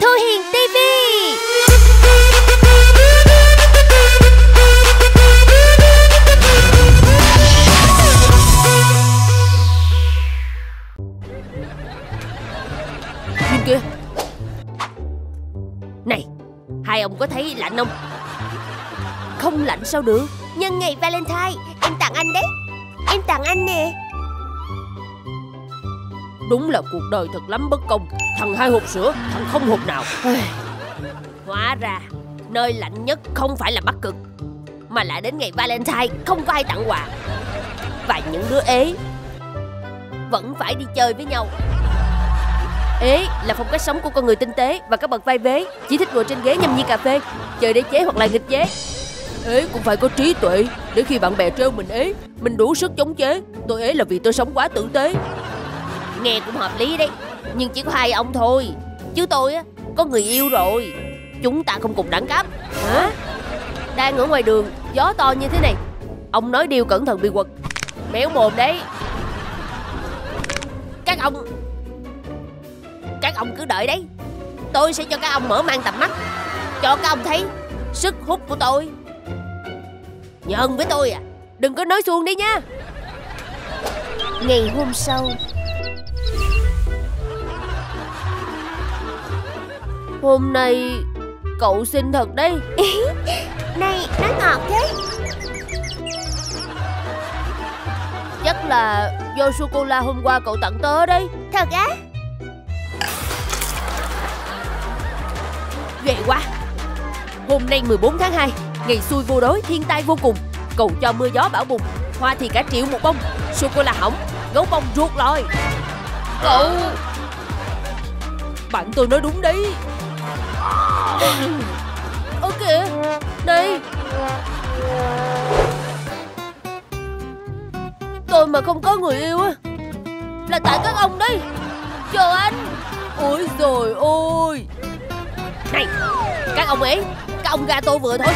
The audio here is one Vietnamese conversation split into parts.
Thu Hiền TV Nhìn kìa. Này, Hai ông có thấy lạnh không? Không lạnh sao được? Nhân ngày Valentine, Em tặng anh đấy. Em tặng anh nè. Đúng là cuộc đời thật lắm bất công. Thằng hai hộp sữa Thằng không hộp nào. Hóa ra Nơi lạnh nhất không phải là Bắc Cực Mà lại đến ngày Valentine Không có ai tặng quà. Và những đứa ế Vẫn phải đi chơi với nhau. Ế là phong cách sống của con người tinh tế Và các bậc vai vế. Chỉ thích ngồi trên ghế nhâm nhi cà phê Chơi đế chế hoặc là nghịch chế. Ế cũng phải có trí tuệ Để khi bạn bè trêu mình ế Mình đủ sức chống chế. Tôi ế là vì tôi sống quá tử tế Nghe cũng hợp lý đấy. Nhưng chỉ có hai ông thôi. Chứ tôi á có người yêu rồi. Chúng ta không cùng đẳng cấp. Hả? Đang ở ngoài đường Gió to như thế này. Ông nói điều cẩn thận bị quật. Méo mồm đấy. Các ông Các ông cứ đợi đấy. Tôi sẽ cho các ông mở mang tầm mắt. Cho các ông thấy Sức hút của tôi. Nhờn với tôi à. Đừng có nói xuông đi nha. Ngày hôm sau Hôm nay Cậu xinh thật đấy. Này nói ngọt thế. Chắc là do sô-cô-la hôm qua cậu tặng tớ đấy. Thật á? Ghê quá. Hôm nay 14 tháng 2 Ngày xui vô đối thiên tai vô cùng. Cầu cho mưa gió bão bùng Hoa thì cả triệu một bông Sô-cô-la hỏng Gấu bông ruột lòi. Cậu! Bạn tôi nói đúng đấy có người yêu á. Là tại các ông đấy. Chờ anh. Ôi rồi ôi. Này, Các ông ấy, Các ông ra tôi vừa thôi.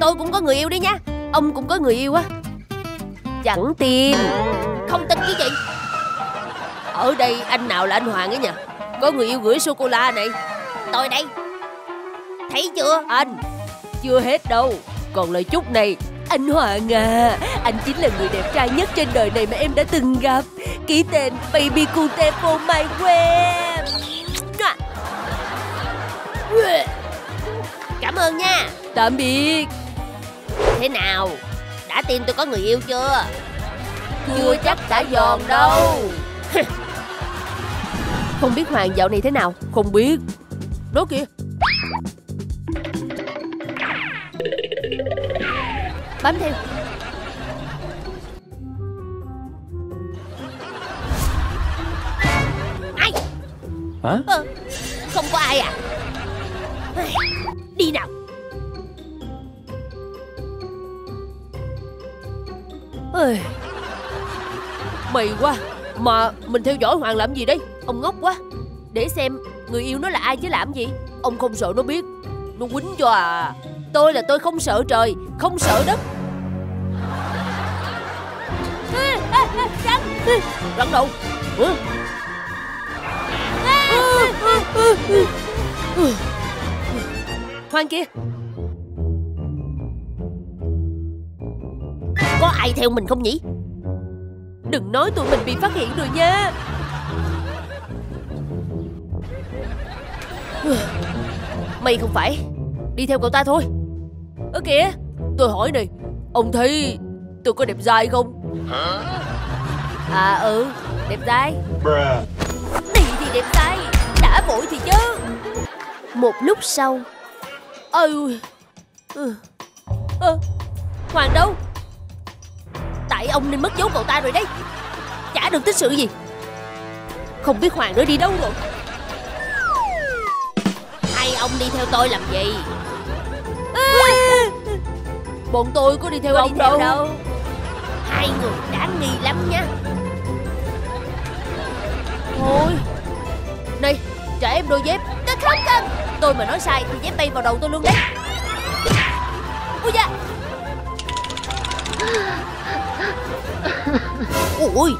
Tôi cũng có người yêu đi nha Ông cũng có người yêu á. Chẳng tin. Không tin chứ gì. Ở đây anh nào là anh Hoàng ấy nhỉ? Có người yêu gửi sô-cô-la này. Tôi đây. Thấy chưa, anh? Chưa hết đâu. Còn lời chúc này, Anh Hoàng à. Anh chính là người đẹp trai nhất trên đời này mà em đã từng gặp. Ký tên Baby Cute for my web. Cảm ơn nha. Tạm biệt. Thế nào? Đã tin tôi có người yêu chưa? Chưa chắc đã giòn đâu. Không biết Hoàng dạo này thế nào? Không biết. Đó kìa. Bám theo Hả? Ờ, Không có ai à? Đi nào. Ơi. Mày quá Mà mình theo dõi Hoàng làm gì đấy Ông ngốc quá. Để xem người yêu nó là ai chứ làm gì? Ông không sợ nó biết. Nó quýnh cho à. Tôi là tôi không sợ trời Không sợ đất. À, à, à, Rắn Rắn đâu Hoàng kia. Có ai theo mình không nhỉ? Đừng nói tụi mình bị phát hiện rồi nha. Mày không phải. Đi theo cậu ta thôi. Ơ kìa Tôi hỏi này. Ông thấy tôi có đẹp dai không? À ừ Đẹp dai Đi thì đẹp dai Đã vội thì chứ. Một lúc sau. Ôi ừ. Ơ Hoàng đâu? Tại ông nên mất dấu cậu ta rồi đấy. Chả được tích sự gì. Không biết Hoàng nó đi đâu rồi. Hai ông đi theo tôi làm gì? Bọn tôi có đi theo ông đi theo đâu. đâu. Hai người đáng nghi lắm nha. Thôi. Này trả em đôi dép. Tôi không cần Tôi mà nói sai thì dép bay vào đầu tôi luôn đấy. Ui da. Ui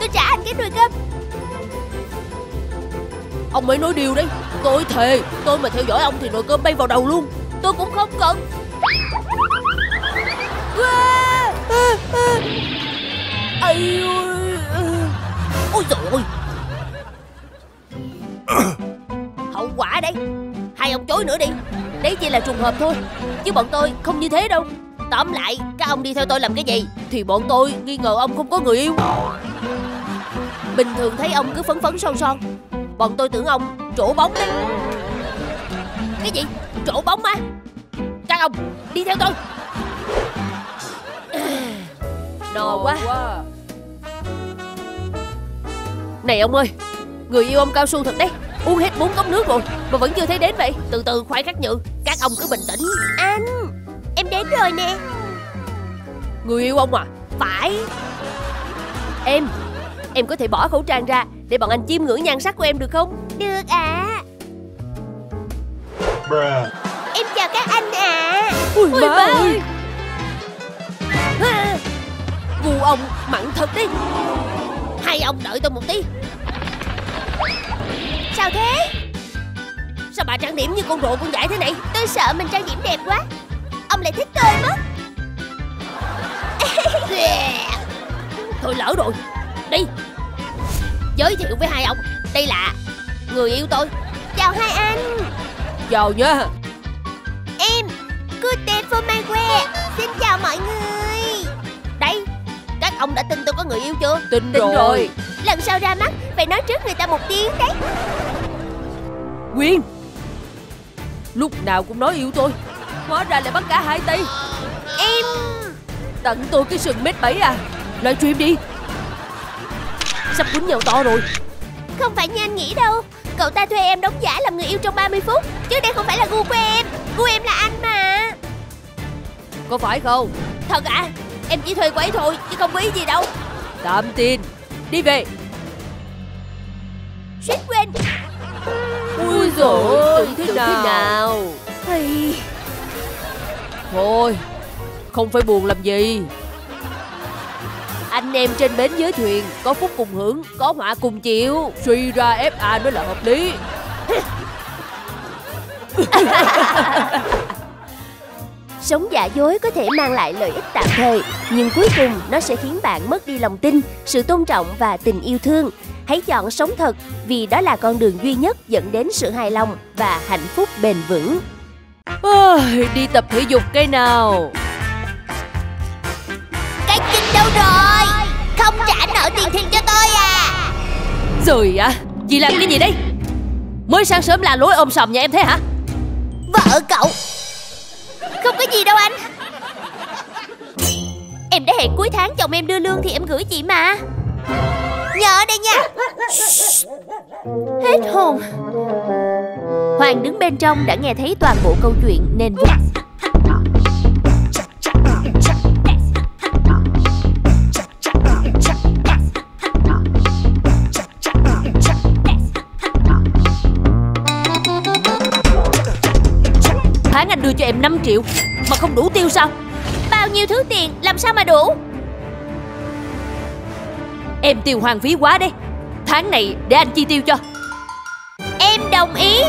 Tôi trả anh cái nồi cơm. Ông mới nói điều đấy. Tôi thề, Tôi mà theo dõi ông thì nồi cơm bay vào đầu luôn. Tôi cũng không cần. Ây ôi. Ôi trời ơi. Hậu quả đây Hai ông chối nữa đi. Đấy chỉ là trùng hợp thôi. Chứ bọn tôi không như thế đâu. Tóm lại các ông đi theo tôi làm cái gì? Thì bọn tôi nghi ngờ ông không có người yêu. Bình thường thấy ông cứ phấn phấn son son. Bọn tôi tưởng ông trổ bóng đấy. Cái gì? Trổ bóng á? Các ông đi theo tôi. No quá. Này ông ơi Người yêu ông cao su thật đấy. Uống hết bốn cốc nước rồi Mà vẫn chưa thấy đến vậy. Từ từ khoai khắc nhự. Các ông cứ bình tĩnh. Anh Em đến rồi nè. Người yêu ông à? Phải. Em Em có thể bỏ khẩu trang ra Để bọn anh chiêm ngưỡng nhan sắc của em được không? Được ạ. Bruh. Em chào các anh ạ. Ui, Ui, má má ơi. À, Gu ông mặn thật đi Hai ông đợi tôi một tí Sao thế? Sao bà trang điểm như con rộ con dại thế này? Tôi sợ mình trang điểm đẹp quá. Ông lại thích tôi mất. Thôi lỡ rồi. Đi. Giới thiệu với hai ông. Đây là Người yêu tôi. Chào hai anh. Chào nha Em Good for my que Xin chào mọi người. Đây Các ông đã tin tôi có người yêu chưa? Tin, Tin rồi. Lần sau ra mắt Phải nói trước người ta một tiếng đấy. Quyên Lúc nào cũng nói yêu tôi Hóa ra lại bắt cả hai tay. Em. Tặng tôi cái sừng mét bảy à Livestream đi. Sắp quýnh nhau to rồi. Không phải như anh nghĩ đâu. Cậu ta thuê em đóng giả làm người yêu trong 30 phút Chứ đây không phải là gu của em. Gu em là anh mà. Có phải không? Thật à? Em chỉ thuê quấy thôi Chứ không có ý gì đâu. Tạm tin. Đi về Suýt quên. Ui dồi tưởng thế thế nào, nào? Thì Thôi Không phải buồn làm gì. Anh em trên bến dưới thuyền Có phúc cùng hưởng Có họa cùng chịu. Suy ra FA mới là hợp lý Sống giả dối có thể mang lại lợi ích tạm thời, nhưng cuối cùng nó sẽ khiến bạn mất đi lòng tin, sự tôn trọng và tình yêu thương. Hãy chọn sống thật vì đó là con đường duy nhất dẫn đến sự hài lòng và hạnh phúc bền vững. Ôi, Đi tập thể dục cái nào Cái chân đâu rồi? Không trả nợ tiền thuyền cho tôi à? Rồi à Chị làm cái gì đây Mới sáng sớm là lối ôm sòm nhà em thế hả gì đâu anh? Em đã hẹn cuối tháng, chồng em đưa lương thì em gửi chị mà. Nhớ đây nha. Hết hồn. Hoàng đứng bên trong đã nghe thấy toàn bộ câu chuyện nên vui Tháng anh đưa cho em 5 triệu. Mà không đủ tiêu sao? Bao nhiêu thứ tiền làm sao mà đủ? Em tiêu hoang phí quá đấy. Tháng này để anh chi tiêu cho. Em đồng ý.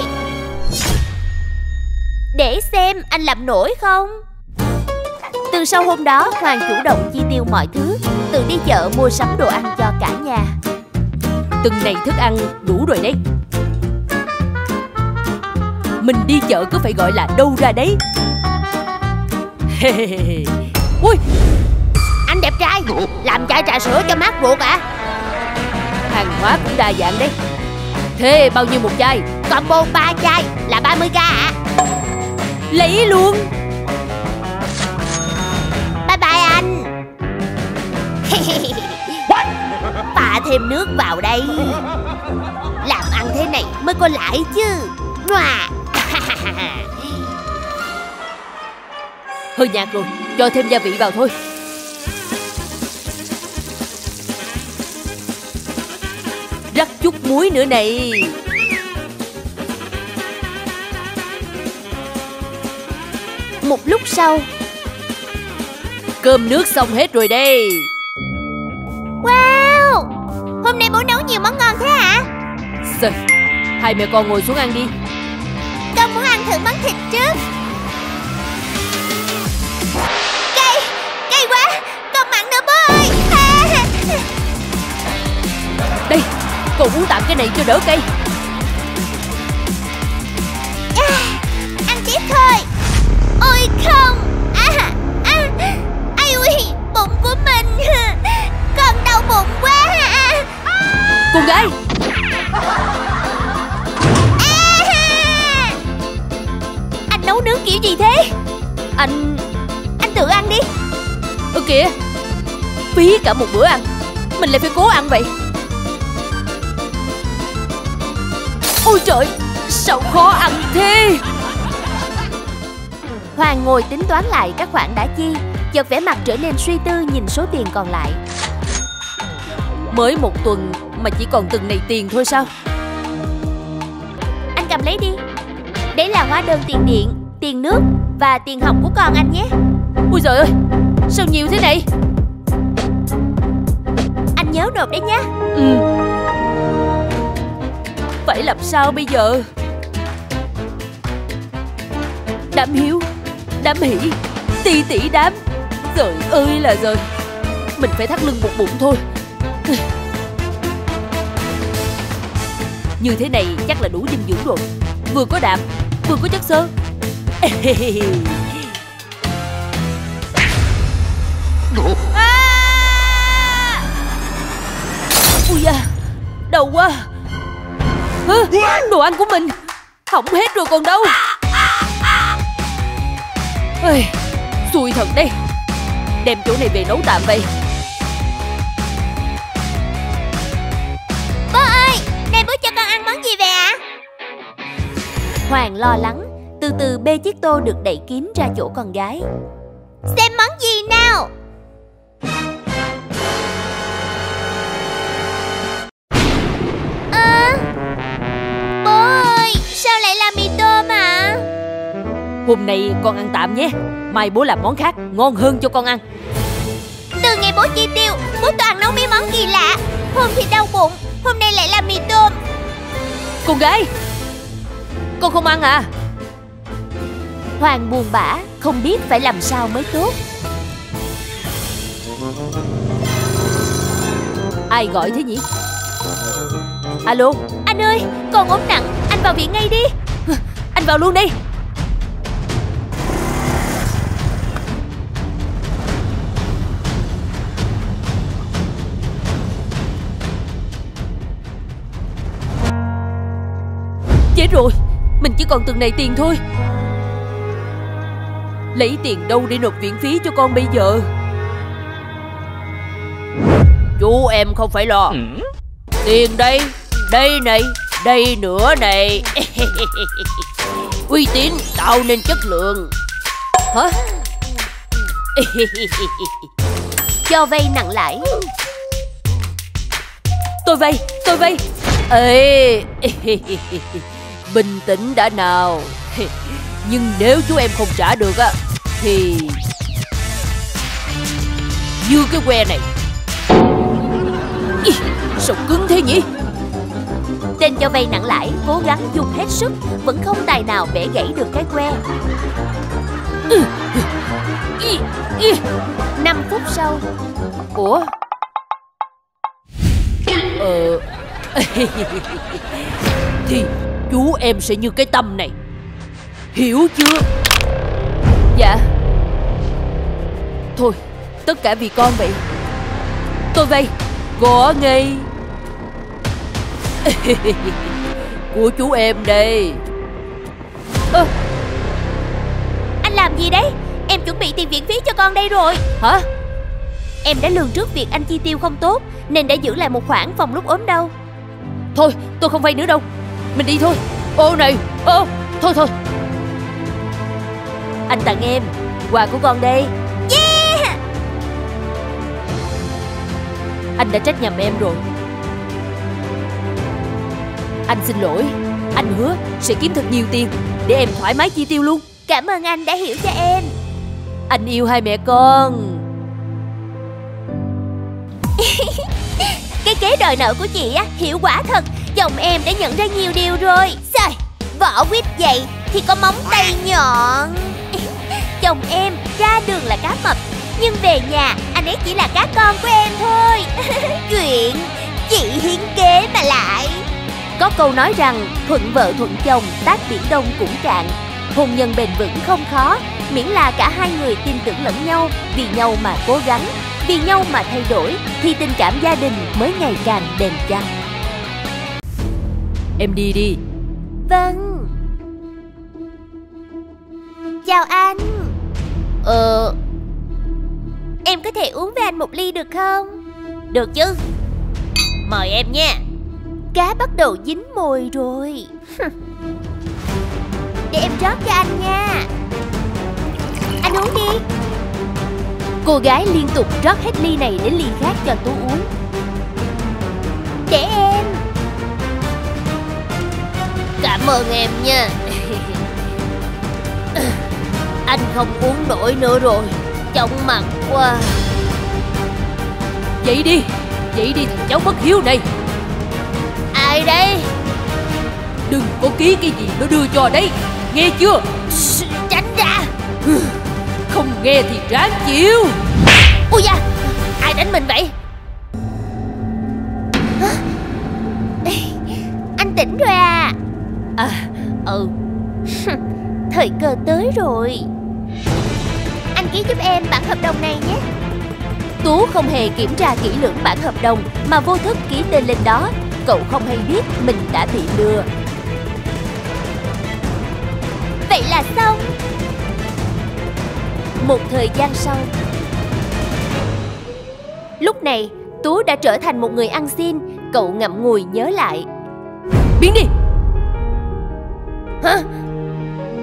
Để xem anh làm nổi không? Từ sau hôm đó Hoàng chủ động chi tiêu mọi thứ. Từ đi chợ mua sắm đồ ăn cho cả nhà. Từng này thức ăn đủ rồi đấy. Mình đi chợ cứ phải gọi là đâu ra đấy Ui. Anh đẹp trai Làm chai trà sữa cho mát ruột à Hàng hóa cũng đa dạng đấy. Thế bao nhiêu một chai? Combo 3 chai là 30k ạ. Lấy luôn. Bye bye anh. Pha thêm nước vào đây. Làm ăn thế này mới có lãi chứ. Ngoà Hơi nhạt rồi Cho thêm gia vị vào thôi. Rắc chút muối nữa này. Một lúc sau. Cơm nước xong hết rồi đây. Wow! Hôm nay bố nấu nhiều món ngon thế hả Trời, Hai mẹ con ngồi xuống ăn đi. Con muốn ăn thử món thịt trước cái này cho đỡ cay À, ăn tiếp thôi Ôi không. À, à, Ai ui Bụng của mình. Con đau bụng quá à. Con gái. À. Anh nấu nướng kiểu gì thế? Anh Anh tự ăn đi. Ơ kìa. Phí cả một bữa ăn. Mình lại phải cố ăn vậy Ôi trời Sao khó ăn thế? Hoàng ngồi tính toán lại các khoản đã chi Chợt vẻ mặt trở nên suy tư nhìn số tiền còn lại. Mới một tuần mà chỉ còn từng này tiền thôi sao? Anh cầm lấy đi. Đấy là hóa đơn tiền điện, tiền nước và tiền học của con anh nhé. Ôi trời ơi Sao nhiều thế này? Anh nhớ nộp đấy nhé. Ừ Phải làm sao bây giờ? Đám hiếu Đám hỷ Ti tỷ đám Trời ơi là trời Mình phải thắt lưng một bụng thôi. Như thế này chắc là đủ dinh dưỡng rồi. Vừa có đạm Vừa có chất xơ. À! Ui da Đau quá Hả? Đồ ăn của mình. Hỏng hết rồi còn đâu. Ê, Xui thật đây Đem chỗ này về nấu tạm vậy. Bố ơi, nay bố cho con ăn món gì về ạ? Hoàng lo lắng Từ từ bê chiếc tô được đẩy kín ra chỗ con gái. Xem món gì nào Hôm nay con ăn tạm nhé. Mai bố làm món khác ngon hơn cho con ăn. Từ ngày bố chi tiêu, bố toàn nấu mấy món kỳ lạ. Hôm thì đau bụng, hôm nay lại là mì tôm. Con gái Con không ăn à? Hoàng buồn bã, không biết phải làm sao mới tốt. Ai gọi thế nhỉ? Alo? Anh ơi, con ốm nặng, anh vào viện ngay đi. Anh vào luôn đi rồi. Mình chỉ còn từng này tiền thôi. Lấy tiền đâu để nộp viện phí cho con bây giờ? Chú em không phải lo. Tiền đây Đây này Đây nữa này. Uy tín tạo nên chất lượng. Hả? Cho vay nặng lãi. Tôi vay Tôi vay. Ê Bình tĩnh đã nào. Nhưng nếu chú em không trả được á Thì Như cái que này. Ý, Sao cứng thế nhỉ? Tên cho vay nặng lãi cố gắng dùng hết sức Vẫn không tài nào bẻ gãy được cái que. Ý, ý. 5 phút sau. Ủa? Ờ. Thì chú em sẽ như cái tâm này. Hiểu chưa? Dạ. Thôi Tất cả vì con vậy. Tôi vay Có ngay. Của chú em đây. Ơ. Anh làm gì đấy? Em chuẩn bị tiền viện phí cho con đây rồi. Hả? Em đã lường trước việc anh chi tiêu không tốt Nên đã giữ lại một khoản phòng lúc ốm đau. Thôi tôi không vay nữa đâu mình đi thôi. Ô, này. Ô, Thôi thôi. Anh tặng em Quà của con đây. Yeah! Anh đã trách nhầm em rồi. Anh xin lỗi. Anh hứa sẽ kiếm thật nhiều tiền Để em thoải mái chi tiêu luôn. Cảm ơn anh đã hiểu cho em. Anh yêu hai mẹ con. Cái kế đòi nợ của chị á, hiệu quả thật. Chồng em đã nhận ra nhiều điều rồi. Sao Vỏ quýt vậy thì có móng tay nhọn. Chồng em ra đường là cá mập, Nhưng về nhà anh ấy chỉ là cá con của em thôi. Chuyện chị hiến kế mà lại. Có câu nói rằng, thuận vợ thuận chồng, tác biển đông cũng cạn. Hôn nhân bền vững không khó, Miễn là cả hai người tin tưởng lẫn nhau, Vì nhau mà cố gắng, Vì nhau mà thay đổi, Thì tình cảm gia đình mới ngày càng bền chặt. Em đi đi. Vâng. Chào anh. Ờ. Em có thể uống với anh một ly được không? Được chứ. Mời em nha. Cá bắt đầu dính mồi rồi. Để em rót cho anh nha. Anh uống đi. Cô gái liên tục rót hết ly này đến ly khác cho Tú uống Cảm ơn em nha. Anh không uống nổi nữa rồi. Chóng mặt quá. Vậy đi. Vậy đi thằng cháu bất hiếu này. Ai đây Đừng có ký cái gì nó đưa cho đấy. Nghe chưa? Tránh ra. Không nghe thì ráng chịu. Ui da Ai đánh mình vậy? Anh tỉnh rồi à À ừ. Thời cơ tới rồi. Anh ký giúp em bản hợp đồng này nhé. Tú không hề kiểm tra kỹ lưỡng bản hợp đồng Mà vô thức ký tên lên đó. Cậu không hay biết mình đã bị lừa. Vậy là xong. Một thời gian sau. Lúc này, Tú đã trở thành một người ăn xin. Cậu ngậm ngùi nhớ lại. Biến đi! Hả?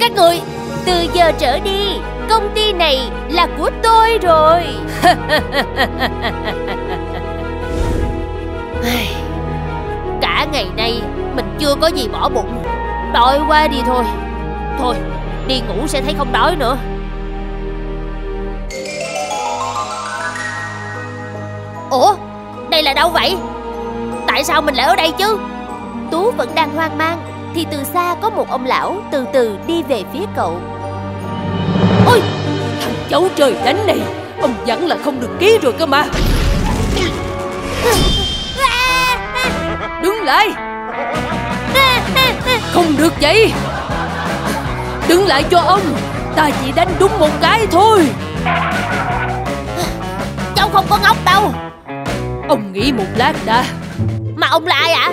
Các người, Từ giờ trở đi, Công ty này là của tôi rồi. Cả ngày nay Mình chưa có gì bỏ bụng. Đói quá đi thôi. Thôi, đi ngủ sẽ thấy không đói nữa. Ủa, Đây là đâu vậy? Tại sao mình lại ở đây chứ? Tú vẫn đang hoang mang. Thì từ xa có một ông lão từ từ đi về phía cậu. Ôi! Thằng cháu trời đánh này Ông dặn là không được ký rồi cơ mà. Đứng lại. Không được vậy. Đứng lại cho ông Ta chỉ đánh đúng một cái thôi. Cháu không có ngốc đâu. Ông nghĩ một lát đã. Mà ông là ai ạ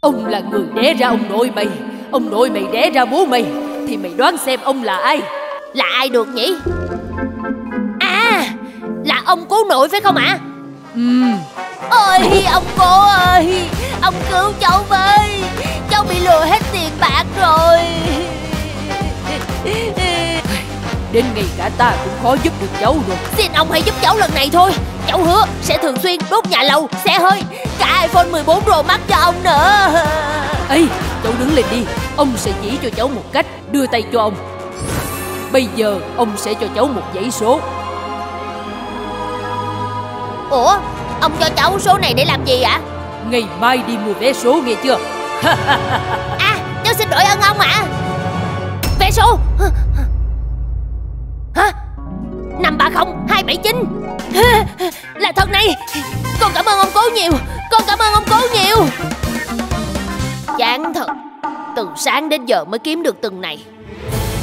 Ông là người đẻ ra ông nội mày. Ông nội mày đẻ ra bố mày. Thì mày đoán xem ông là ai? Là ai được nhỉ? À Là ông cố nội phải không ạ? Ừm. Ôi ông cố ơi Ông cứu cháu với. Cháu bị lừa hết tiền bạc rồi Đến ngay cả ta cũng khó giúp được cháu rồi. Xin ông hãy giúp cháu lần này thôi. Cháu hứa sẽ thường xuyên đốt nhà lầu, xe hơi Cả iPhone 14 Pro Max cho ông nữa. Ê cháu đứng lên đi. Ông sẽ chỉ cho cháu một cách Đưa tay cho ông. Bây giờ ông sẽ cho cháu một dãy số. Ủa Ông cho cháu số này để làm gì ạ? Ngày mai đi mua vé số nghe chưa? À cháu xin đổi ơn ông ạ. Vé số 530-279 Là thật này. Con cảm ơn ông cố nhiều. Con cảm ơn ông cố nhiều. Chán thật. Từ sáng đến giờ mới kiếm được từng này.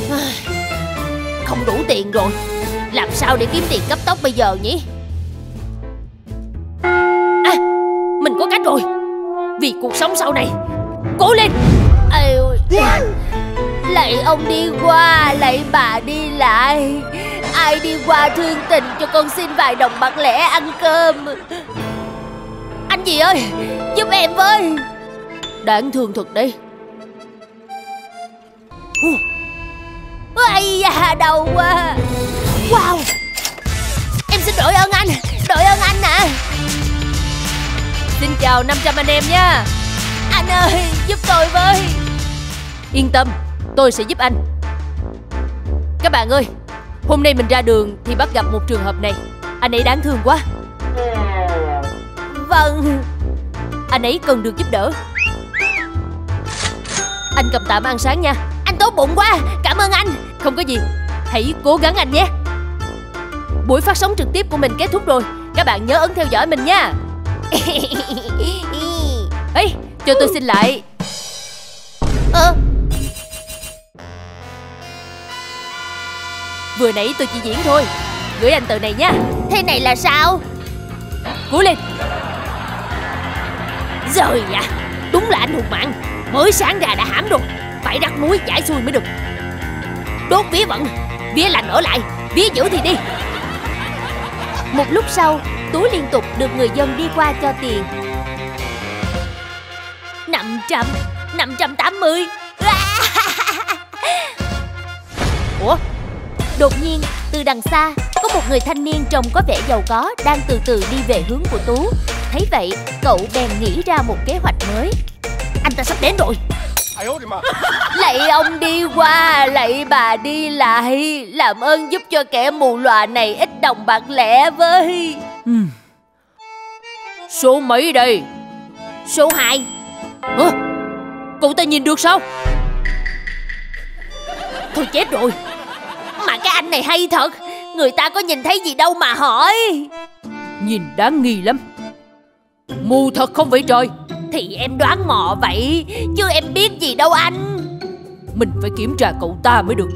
Không đủ tiền rồi. Làm sao để kiếm tiền cấp tốc bây giờ nhỉ? À Mình có cách rồi. Vì cuộc sống sau này Cố lên. Ây à, Lạy ông đi qua Lạy bà đi lại. Ai đi qua thương tình cho con xin vài đồng bạc lẻ ăn cơm. Anh gì ơi, Giúp em với. Đáng thương thật đấy. Ây da, đau quá. Wow. Em xin đổi ơn anh, Đổi ơn anh nè Xin chào 500 anh em nha Anh ơi, giúp tôi với. Yên tâm. Tôi sẽ giúp anh. Các bạn ơi Hôm nay mình ra đường thì bắt gặp một trường hợp này. Anh ấy đáng thương quá. Vâng Anh ấy cần được giúp đỡ. Anh cầm tạm ăn sáng nha. Anh tốt bụng quá Cảm ơn anh. Không có gì Hãy cố gắng anh nhé. Buổi phát sóng trực tiếp của mình kết thúc rồi. Các bạn nhớ ấn theo dõi mình nha. Ê, cho tôi xin lại. Ơ Vừa nãy tôi chỉ diễn thôi. Gửi anh tờ này nha Thế này là sao? Cố lên. Rồi à Đúng là anh hùng mạng. Mới sáng ra đã hãm rồi. Phải rắc muối giải xuôi mới được. Đốt vía vận Vía lành ở lại Vía dữ thì đi. Một lúc sau Tú liên tục được người dân đi qua cho tiền. 500 580 Ủa Đột nhiên từ đằng xa Có một người thanh niên trông có vẻ giàu có Đang từ từ đi về hướng của Tú. Thấy vậy cậu bèn nghĩ ra một kế hoạch mới. Anh ta sắp đến rồi. Lạy ông đi qua Lạy bà đi lại. Làm ơn giúp cho kẻ mù lòa này Ít đồng bạc lẻ với. Số mấy đây? Số 2 Hả? Cậu ta nhìn được sao? Thôi chết rồi anh này hay thật. Người ta có nhìn thấy gì đâu mà hỏi. Nhìn đáng nghi lắm. Mù thật không vậy trời? Thì em đoán mò vậy Chứ em biết gì đâu anh. Mình phải kiểm tra cậu ta mới được.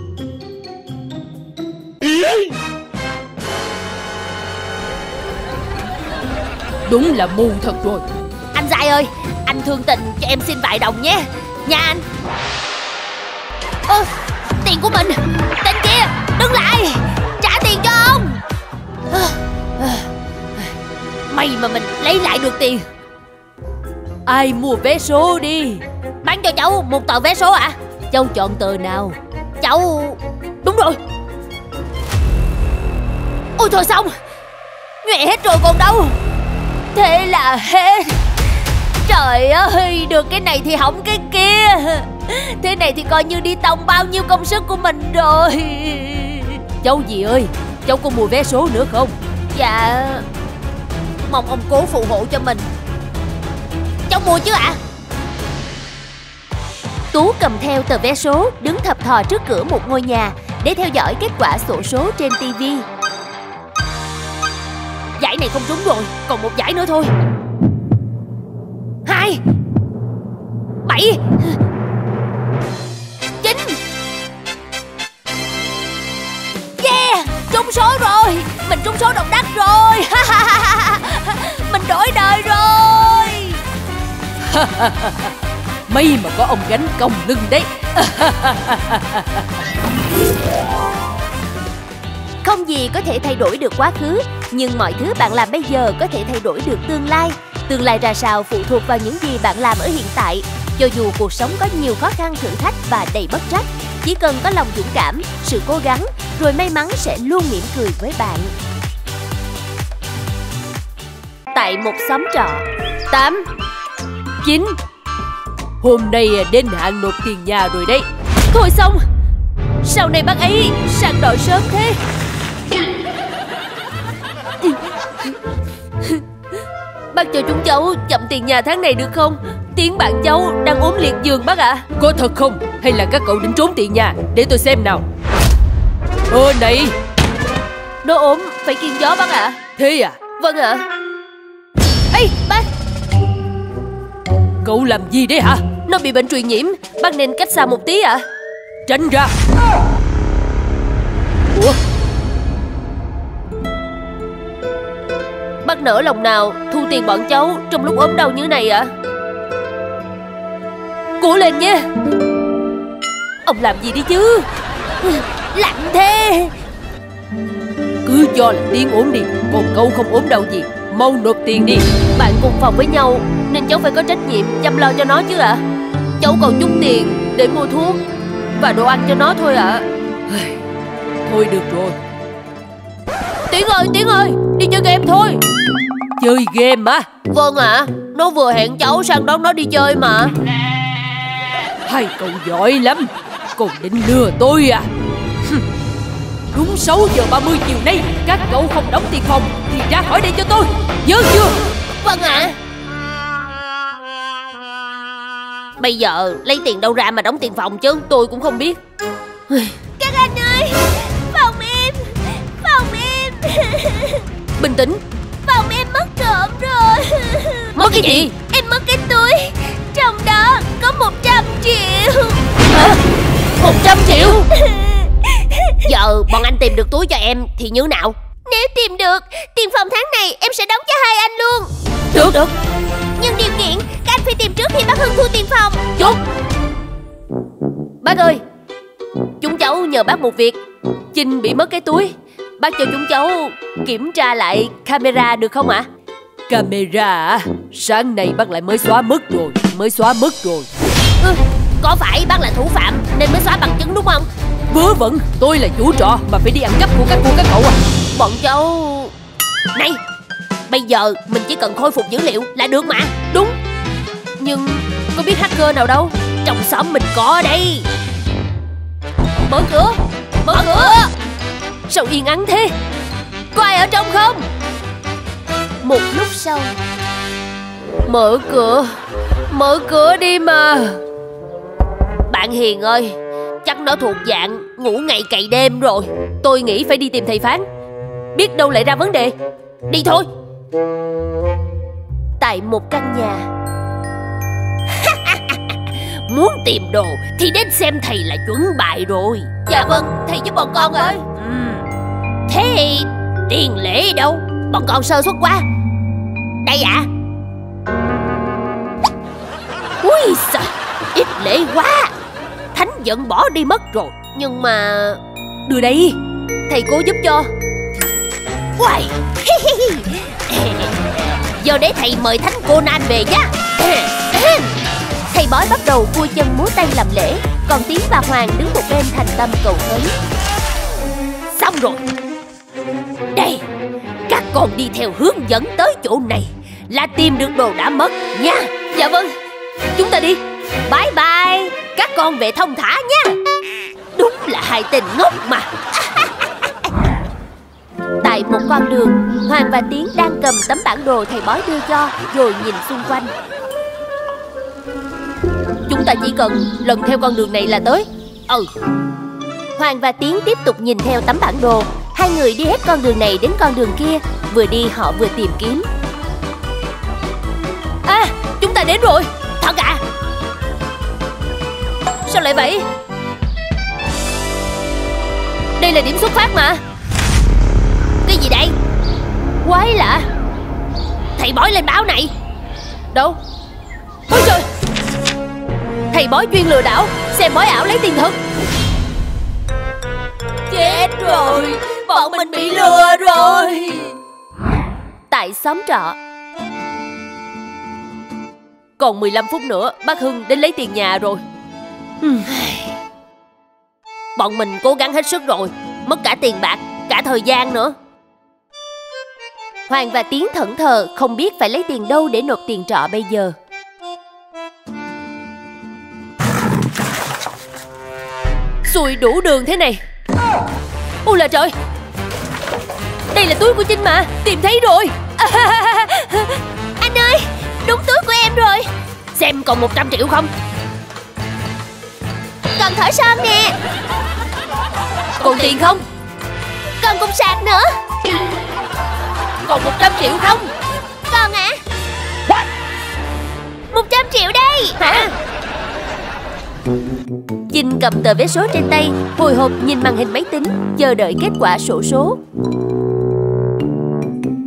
Đúng là mù thật rồi. Anh dại ơi Anh thương tình cho em xin vài đồng nhé. Nha anh. Ơ Tiền của mình. Tên kia Đứng lại Trả tiền cho ông. May mà mình lấy lại được tiền. Ai mua vé số đi? Bán cho cháu một tờ vé số ạ. À? Cháu chọn tờ nào? Cháu Đúng rồi. Ôi thôi xong Nhẹ hết rồi còn đâu? Thế là hết. Trời ơi Được cái này thì hỏng cái kia Thế này thì coi như đi tông bao nhiêu công sức của mình rồi. Cháu gì ơi Cháu có mua vé số nữa không? Dạ Mong ông cố phù hộ cho mình. Cháu mua chứ ạ? À? Tú cầm theo tờ vé số Đứng thập thò trước cửa một ngôi nhà Để theo dõi kết quả sổ số trên tivi Giải này không trúng rồi Còn một giải nữa thôi. Hai Bảy Số độc đắc rồi. Mình đổi đời rồi. May mà có ông gánh công lưng đấy. Không gì có thể thay đổi được quá khứ Nhưng mọi thứ bạn làm bây giờ có thể thay đổi được tương lai. Tương lai ra sao phụ thuộc vào những gì bạn làm ở hiện tại. Cho dù cuộc sống có nhiều khó khăn thử thách và đầy bất trắc Chỉ cần có lòng dũng cảm, sự cố gắng Rồi may mắn sẽ luôn mỉm cười với bạn Tại một xóm trọ. 8 9 Hôm nay đến hạn nộp tiền nhà rồi đấy. Thôi xong. Sau này bác ấy sang đòi sớm thế. Bác cho chúng cháu chậm tiền nhà tháng này được không? Tiếng bạn cháu đang ốm liệt giường bác ạ. À. Có thật không? Hay là các cậu định trốn tiền nhà? Để tôi xem nào. Ơ này. Nó ốm phải kiên gió bác ạ. À. Thế à? Vâng ạ. à. Ê bác Cậu làm gì đấy hả? Nó bị bệnh truyền nhiễm. Bác nên cách xa một tí ạ. À. Tránh ra. Ủa? Bác nỡ lòng nào thu tiền bọn cháu Trong lúc ốm đau như này ạ? À? Cố lên nha. Ông làm gì đi chứ? Lạnh thế. Cứ cho là tiếng ốm đi, Còn cậu không ốm đâu gì. Mau nộp tiền đi. Bạn cùng phòng với nhau Nên cháu phải có trách nhiệm chăm lo cho nó chứ ạ. À? Cháu còn chút tiền để mua thuốc Và đồ ăn cho nó thôi ạ. À. Thôi được rồi. Tiến ơi Tiến ơi Đi chơi game thôi. Chơi game á? Vâng ạ à, Nó vừa hẹn cháu sang đón nó đi chơi mà. Hai cậu giỏi lắm Còn định lừa tôi à? Đúng 6 giờ 30 chiều nay Các cậu không đóng tiền phòng Thì ra khỏi đây cho tôi. Nhớ chưa? Vâng ạ. À. Bây giờ lấy tiền đâu ra mà đóng tiền phòng chứ? Tôi cũng không biết. Các anh ơi Phòng em Phòng em. Bình tĩnh. Phòng em mất trộm rồi. Mất cái gì? Em mất cái túi Trong đó có 100 triệu. Hả? 100 triệu Giờ bọn anh tìm được túi cho em Thì như nào? Nếu tìm được Tiền phòng tháng này em sẽ đóng cho hai anh luôn. Được được. Nhưng điều kiện Các anh phải tìm trước khi bác Hưng thu tiền phòng. Chút Bác ơi Chúng cháu nhờ bác một việc. Chinh bị mất cái túi. Bác cho chúng cháu kiểm tra lại camera được không ạ? Camera à? Sáng nay bác lại mới xóa mất rồi Mới xóa mất rồi. Ừ, Có phải bác là thủ phạm Nên mới xóa bằng chứng đúng không Vớ vẩn Tôi là chủ trọ Mà phải đi ăn cắp của các cô các cậu à. Bọn cháu Này Bây giờ mình chỉ cần khôi phục dữ liệu là được mà. Đúng. Nhưng có biết hacker nào đâu? Trong xóm mình có đây. Mở cửa Mở, Mở cửa. cửa. Sao yên ắng thế? Có ai ở trong không? Một lúc sau. Mở cửa Mở cửa đi mà. Bạn Hiền ơi nó thuộc dạng ngủ ngày cày đêm rồi. Tôi nghĩ phải đi tìm thầy Phán. Biết đâu lại ra vấn đề. Đi thôi. Tại một căn nhà. Muốn tìm đồ thì đến xem thầy là chuẩn bài rồi. Dạ vâng, thầy giúp bọn con ơi. Ừ. Thế tiền lễ đâu? Bọn con sơ suất quá. Đây ạ. À? Ui giời, ít lễ quá Thánh giận bỏ đi mất rồi. Nhưng mà Đưa đây, Thầy cố giúp cho. Uầy! Giờ để thầy mời Thánh cô Nan về nhá. Thầy bói bắt đầu vui chân múa tay làm lễ, Còn Tiến và Hoàng đứng một bên thành tâm cầu khấn. Xong rồi. Đây, Các con đi theo hướng dẫn tới chỗ này Là tìm được đồ đã mất nha. Dạ vâng Chúng ta đi. Bye bye. Các con về thông thả nha. Đúng là hai tên ngốc mà. Tại một con đường, Hoàng và Tiến đang cầm tấm bản đồ thầy bói đưa cho, Rồi nhìn xung quanh. Chúng ta chỉ cần lần theo con đường này là tới. Ừ. Hoàng và Tiến tiếp tục nhìn theo tấm bản đồ. Hai người đi hết con đường này đến con đường kia. Vừa đi, họ vừa tìm kiếm. À chúng ta đến rồi. Thật à? Sao lại vậy? Đây là điểm xuất phát mà. Cái gì đây? Quái lạ. Thầy bói lên báo này. Đâu? Ôi trời! Thầy bói chuyên lừa đảo, Xem bói ảo lấy tiền thật. Chết rồi, Bọn mình bị lừa rồi. Tại xóm trọ. Còn 15 phút nữa, Bác Hưng đến lấy tiền nhà rồi. Ừ. Bọn mình cố gắng hết sức rồi, Mất cả tiền bạc, Cả thời gian nữa. Hoàng và Tiến thẫn thờ Không biết phải lấy tiền đâu để nộp tiền trọ bây giờ. Xùi đủ đường thế này. Ôi là trời. Đây là túi của Trinh mà, Tìm thấy rồi. Anh ơi, Đúng túi của em rồi. Xem còn 100 triệu không? Còn thỏi son nè. Còn tiền không? Còn cục sạc nữa. Còn 100 triệu không? Còn ạ à? 100 triệu đây Hả? Chinh cầm tờ vé số trên tay Hồi hộp nhìn màn hình máy tính Chờ đợi kết quả sổ số.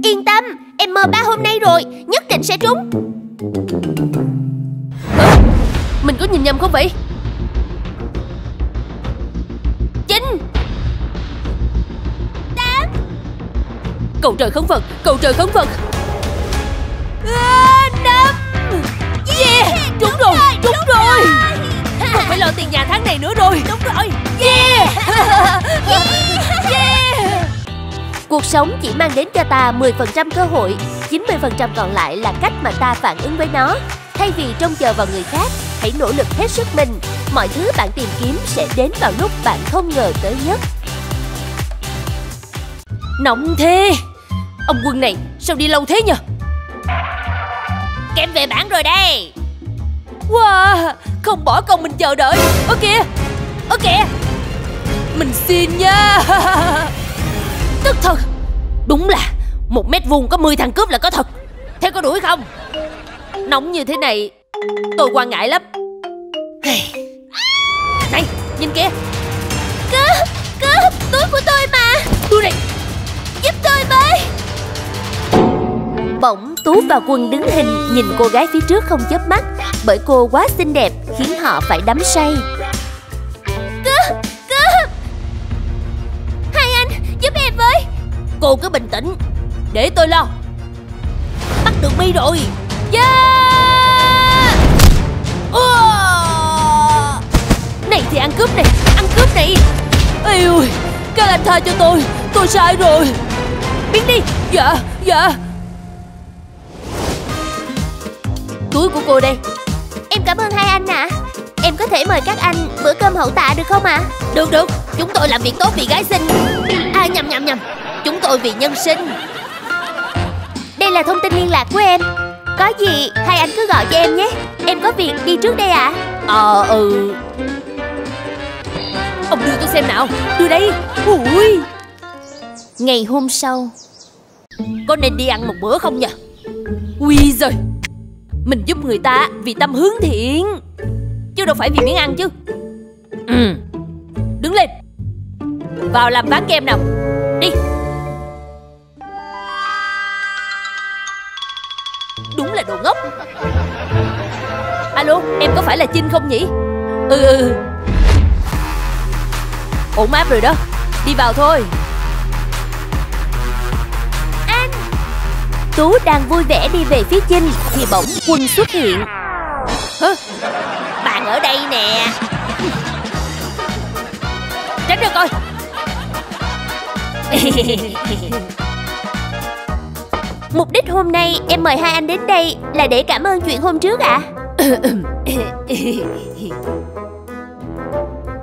Yên tâm Em mơ ba hôm nay rồi Nhất định sẽ trúng. Mình có nhìn nhầm không vậy Cầu trời khấn Phật Cầu trời khấn Phật à, Năm Yeah, yeah Trúng, rồi, Trúng rồi, rồi. Không phải lo tiền nhà tháng này nữa rồi. Đúng rồi. Yeah. Yeah, yeah. Cuộc sống chỉ mang đến cho ta 10% cơ hội 90% còn lại là cách mà ta phản ứng với nó. Thay vì trông chờ vào người khác Hãy nỗ lực hết sức mình. Mọi thứ bạn tìm kiếm sẽ đến vào lúc bạn không ngờ tới nhất. Nóng thế Ông quân này sao đi lâu thế nhờ? Kém về bản rồi đây. Wow Không bỏ công mình chờ đợi. Ơ kìa Ơ kìa. Mình xin nha. Tức thật, Đúng là Một mét vuông có 10 thằng cướp là có thật. Thế có đuổi không? Nóng như thế này, Tôi quan ngại lắm. Này, nhìn kìa. Cướp Cướp, Túi của tôi mà. Tôi này, Giúp tôi. Bỗng Tú và Quân đứng hình nhìn cô gái phía trước không chớp mắt Bởi cô quá xinh đẹp khiến họ phải đắm say. Cướp Cướp Hai anh giúp em với! Cô cứ bình tĩnh Để tôi lo. Bắt được mi rồi. Yeah! Ua! Này thì ăn cướp này Ăn cướp này. Ây ôi Các anh tha cho tôi Tôi sai rồi. Biến đi. Dạ Dạ Túi của cô đây. Em cảm ơn hai anh ạ. Em có thể mời các anh bữa cơm hậu tạ được không ạ? Được được. Chúng tôi làm việc tốt vì gái xinh. À nhầm nhầm nhầm. Chúng tôi vì nhân sinh. Đây là thông tin liên lạc của em. Có gì hai anh cứ gọi cho em nhé. Em có việc đi trước đây ạ. Ờ ừ. Ông đưa tôi xem nào. Đưa đây. Ui. Ngày hôm sau. Có nên đi ăn một bữa không nhỉ? Ui giời mình giúp người ta vì tâm hướng thiện. Chứ đâu phải vì miếng ăn chứ. Ừ. Đứng lên. Vào làm bán kem nào. Đi. Đúng là đồ ngốc. Alo, em có phải là chinh không nhỉ? Ừ ừ. ừ. Ổn áp rồi đó. Đi vào thôi. Tú đang vui vẻ đi về phía Chinh Thì bỗng Quân xuất hiện. Hả? Bạn ở đây nè. Tránh ra coi. Mục đích hôm nay em mời hai anh đến đây Là để cảm ơn chuyện hôm trước ạ.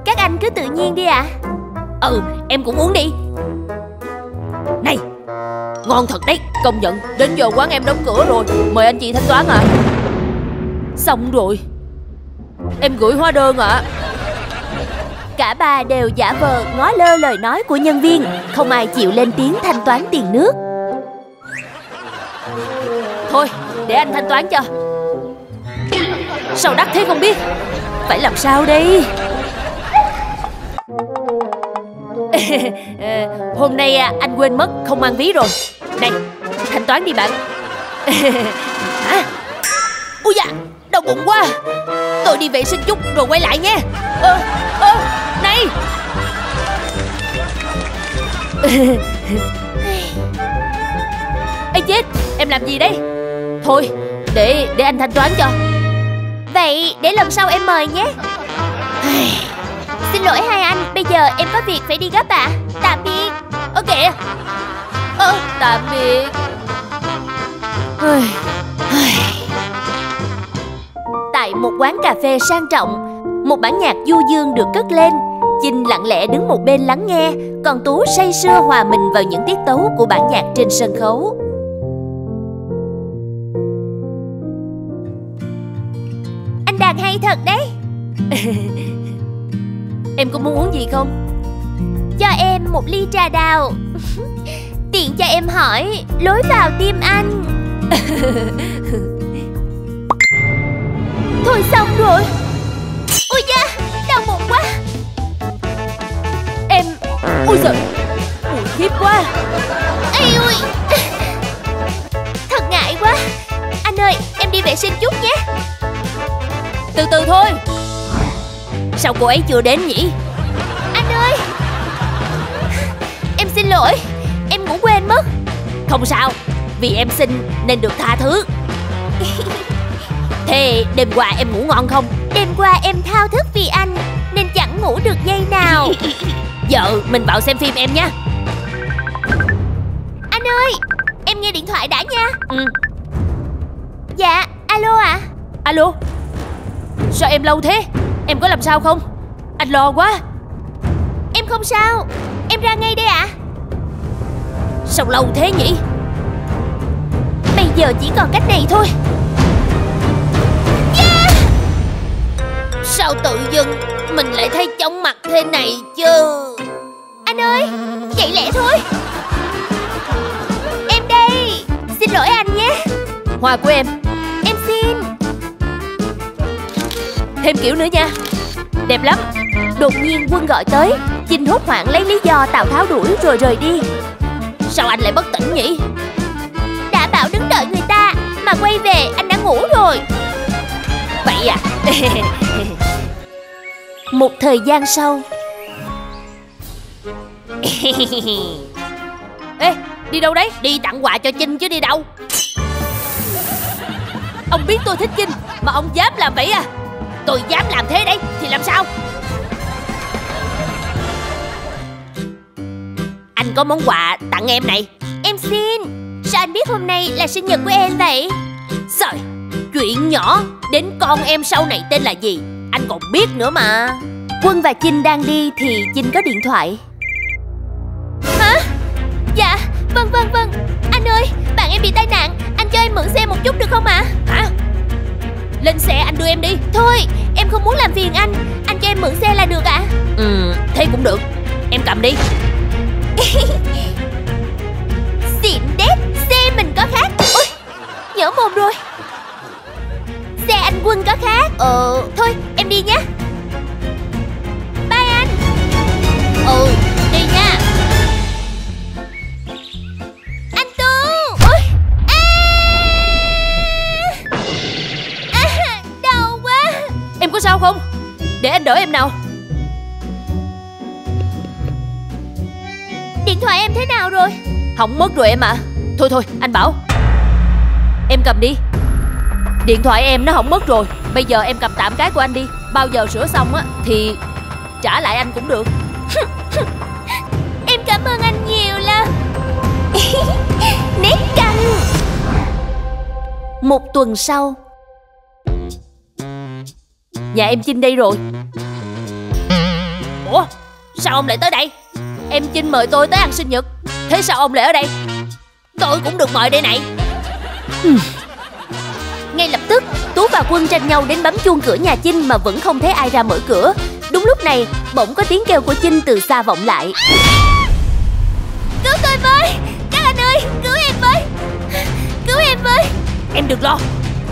Các anh cứ tự nhiên đi ạ. Ừ em cũng uống đi. Này Ngon thật đấy Công nhận. Đến giờ quán em đóng cửa rồi. Mời anh chị thanh toán ạ. Xong rồi. Em gửi hóa đơn ạ. Cả ba đều giả vờ ngó lơ lời nói của nhân viên. Không ai chịu lên tiếng thanh toán tiền nước. Thôi để anh thanh toán cho. Sao đắt thế không biết? Phải làm sao đây Ờ, hôm nay à, anh quên mất không mang ví rồi. Này, thanh toán đi bạn. Hả? Ui da, đau bụng quá. Tôi đi vệ sinh chút rồi quay lại nha. Ơ ơ này. Ê, chết, Em làm gì đấy Thôi, để để anh thanh toán cho. Vậy để lần sau em mời nhé. Xin lỗi hai anh, Bây giờ em có việc phải đi gấp ạ. Tạm biệt. Ơ kìa Ơ, tạm biệt. Tại một quán cà phê sang trọng, Một bản nhạc du dương được cất lên. Chinh lặng lẽ đứng một bên lắng nghe, Còn Tú say sưa hòa mình vào những tiết tấu của bản nhạc trên sân khấu. Anh đàn hay thật đấy. Em có muốn uống gì không? Cho em một ly trà đào. Tiện cho em hỏi, Lối vào tim anh. Thôi xong rồi. Ôi da, Đau bụng quá. Em, Ôi giời Ui khiếp quá. Ây ui Thật ngại quá. Anh ơi, em đi vệ sinh chút nhé. Từ từ thôi. Sao cô ấy chưa đến nhỉ? Anh ơi! Em xin lỗi Em ngủ quên mất. Không sao Vì em xinh nên được tha thứ. Thế đêm qua em ngủ ngon không? Đêm qua em thao thức vì anh Nên chẳng ngủ được giây nào. Giờ mình vào xem phim em nha. Anh ơi Em nghe điện thoại đã nha. Ừ. Dạ alo ạ. Alo? Sao em lâu thế Em có làm sao không? Anh lo quá. Em không sao. Em ra ngay đây ạ. Sao lâu thế nhỉ? Bây giờ chỉ còn cách này thôi. Yeah! dưng Mình lại thấy chóng mặt thế này chứ? Anh ơi Chạy lẹ thôi. Em đây Xin lỗi anh nhé. Hoa của em. Em xin Thêm kiểu nữa nha. Đẹp lắm. Đột nhiên quân gọi tới, Chinh hốt hoảng lấy lý do Tào Tháo đuổi rồi rời đi. Sao anh lại bất tỉnh nhỉ? Đã bảo đứng đợi người ta Mà quay về anh đã ngủ rồi. Vậy à? Một thời gian sau. Ê, đi đâu đấy? Đi tặng quà cho Chinh chứ đi đâu? Ông biết tôi thích Chinh, Mà ông dám làm vậy à? Tôi dám làm thế đấy Thì làm sao? Anh có món quà tặng em này. Em xin. Sao anh biết hôm nay là sinh nhật của em vậy? Trời Chuyện nhỏ Đến con em sau này tên là gì? Anh còn biết nữa mà. Quân và Chinh đang đi thì Chinh có điện thoại. Hả? Dạ, vâng vâng vâng. Anh ơi, bạn em bị tai nạn. Anh cho em mượn xe một chút được không ạ? Hả? Lên xe anh đưa em đi. Thôi, em không muốn làm phiền anh. Anh cho em mượn xe là được ạ. Ừ thế cũng được. Em cầm đi. Xịn đét, xe mình có khác. Ôi, nhỡ mồm rồi. Xe anh Quân có khác. Ờ, thôi em đi nhé. Bye anh. Ừ Để anh đỡ em nào. Điện thoại em thế nào rồi? Hỏng mất rồi em ạ. À. Thôi thôi anh bảo. Em cầm đi. Điện thoại em nó hỏng mất rồi. Bây giờ em cầm tạm cái của anh đi. Bao giờ sửa xong á Thì trả lại anh cũng được. Em cảm ơn anh nhiều lắm. Nét căng. Một tuần sau Nhà em Chinh đây rồi. Ủa Sao ông lại tới đây? Em Chinh mời tôi tới ăn sinh nhật. Thế sao ông lại ở đây? Tôi cũng được mời đây này. Ngay lập tức Tú và Quân tranh nhau đến bấm chuông cửa nhà Chinh Mà vẫn không thấy ai ra mở cửa. Đúng lúc này bỗng có tiếng kêu của Chinh từ xa vọng lại. Cứu tôi với! Các anh ơi cứu em với! Cứu em với! Em đừng lo.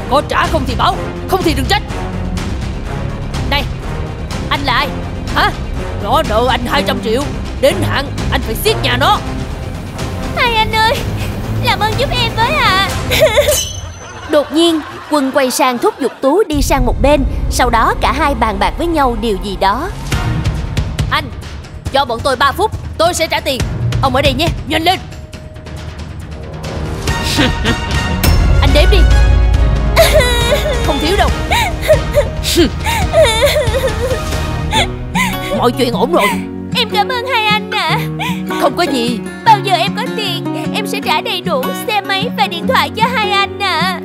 Có trả không thì báo Không thì đừng trách Anh là ai? Hả? Nó nợ anh 200 triệu. Đến hạn anh phải xiết nhà nó. Hai anh ơi Làm ơn giúp em với ạ. Đột nhiên Quân quay sang thúc giục Tú đi sang một bên. Sau đó cả hai bàn bạc với nhau điều gì đó. Anh Cho bọn tôi 3 phút Tôi sẽ trả tiền. Ông ở đây nhé Nhanh lên. Anh đếm đi. Không thiếu đâu Mọi chuyện ổn rồi. Em cảm ơn hai anh ạ. Không có gì. Bao giờ em có tiền Em sẽ trả đầy đủ xe máy và điện thoại cho hai anh ạ.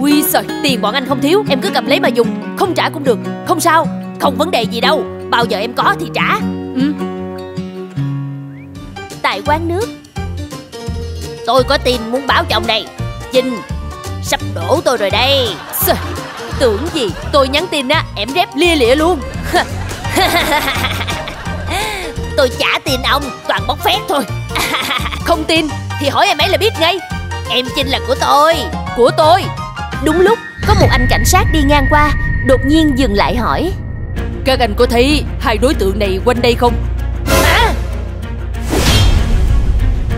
Quy trời Tiền bọn anh không thiếu. Em cứ cầm lấy mà dùng. Không trả cũng được. Không sao. Không vấn đề gì đâu. Bao giờ em có thì trả. Ừ. Tại quán nước. Tôi có tin muốn báo cho ông đây. Chinh Sắp đổ tôi rồi đây. Trời, Tưởng gì. Tôi nhắn tin á Em rép lia lịa luôn Tôi trả tiền ông Toàn bóc phét thôi. Không tin Thì hỏi em ấy là biết ngay. Em Chinh là của tôi. Của tôi? Đúng lúc có một anh cảnh sát đi ngang qua Đột nhiên dừng lại hỏi. Các anh có thấy hai đối tượng này quanh đây không? Hả?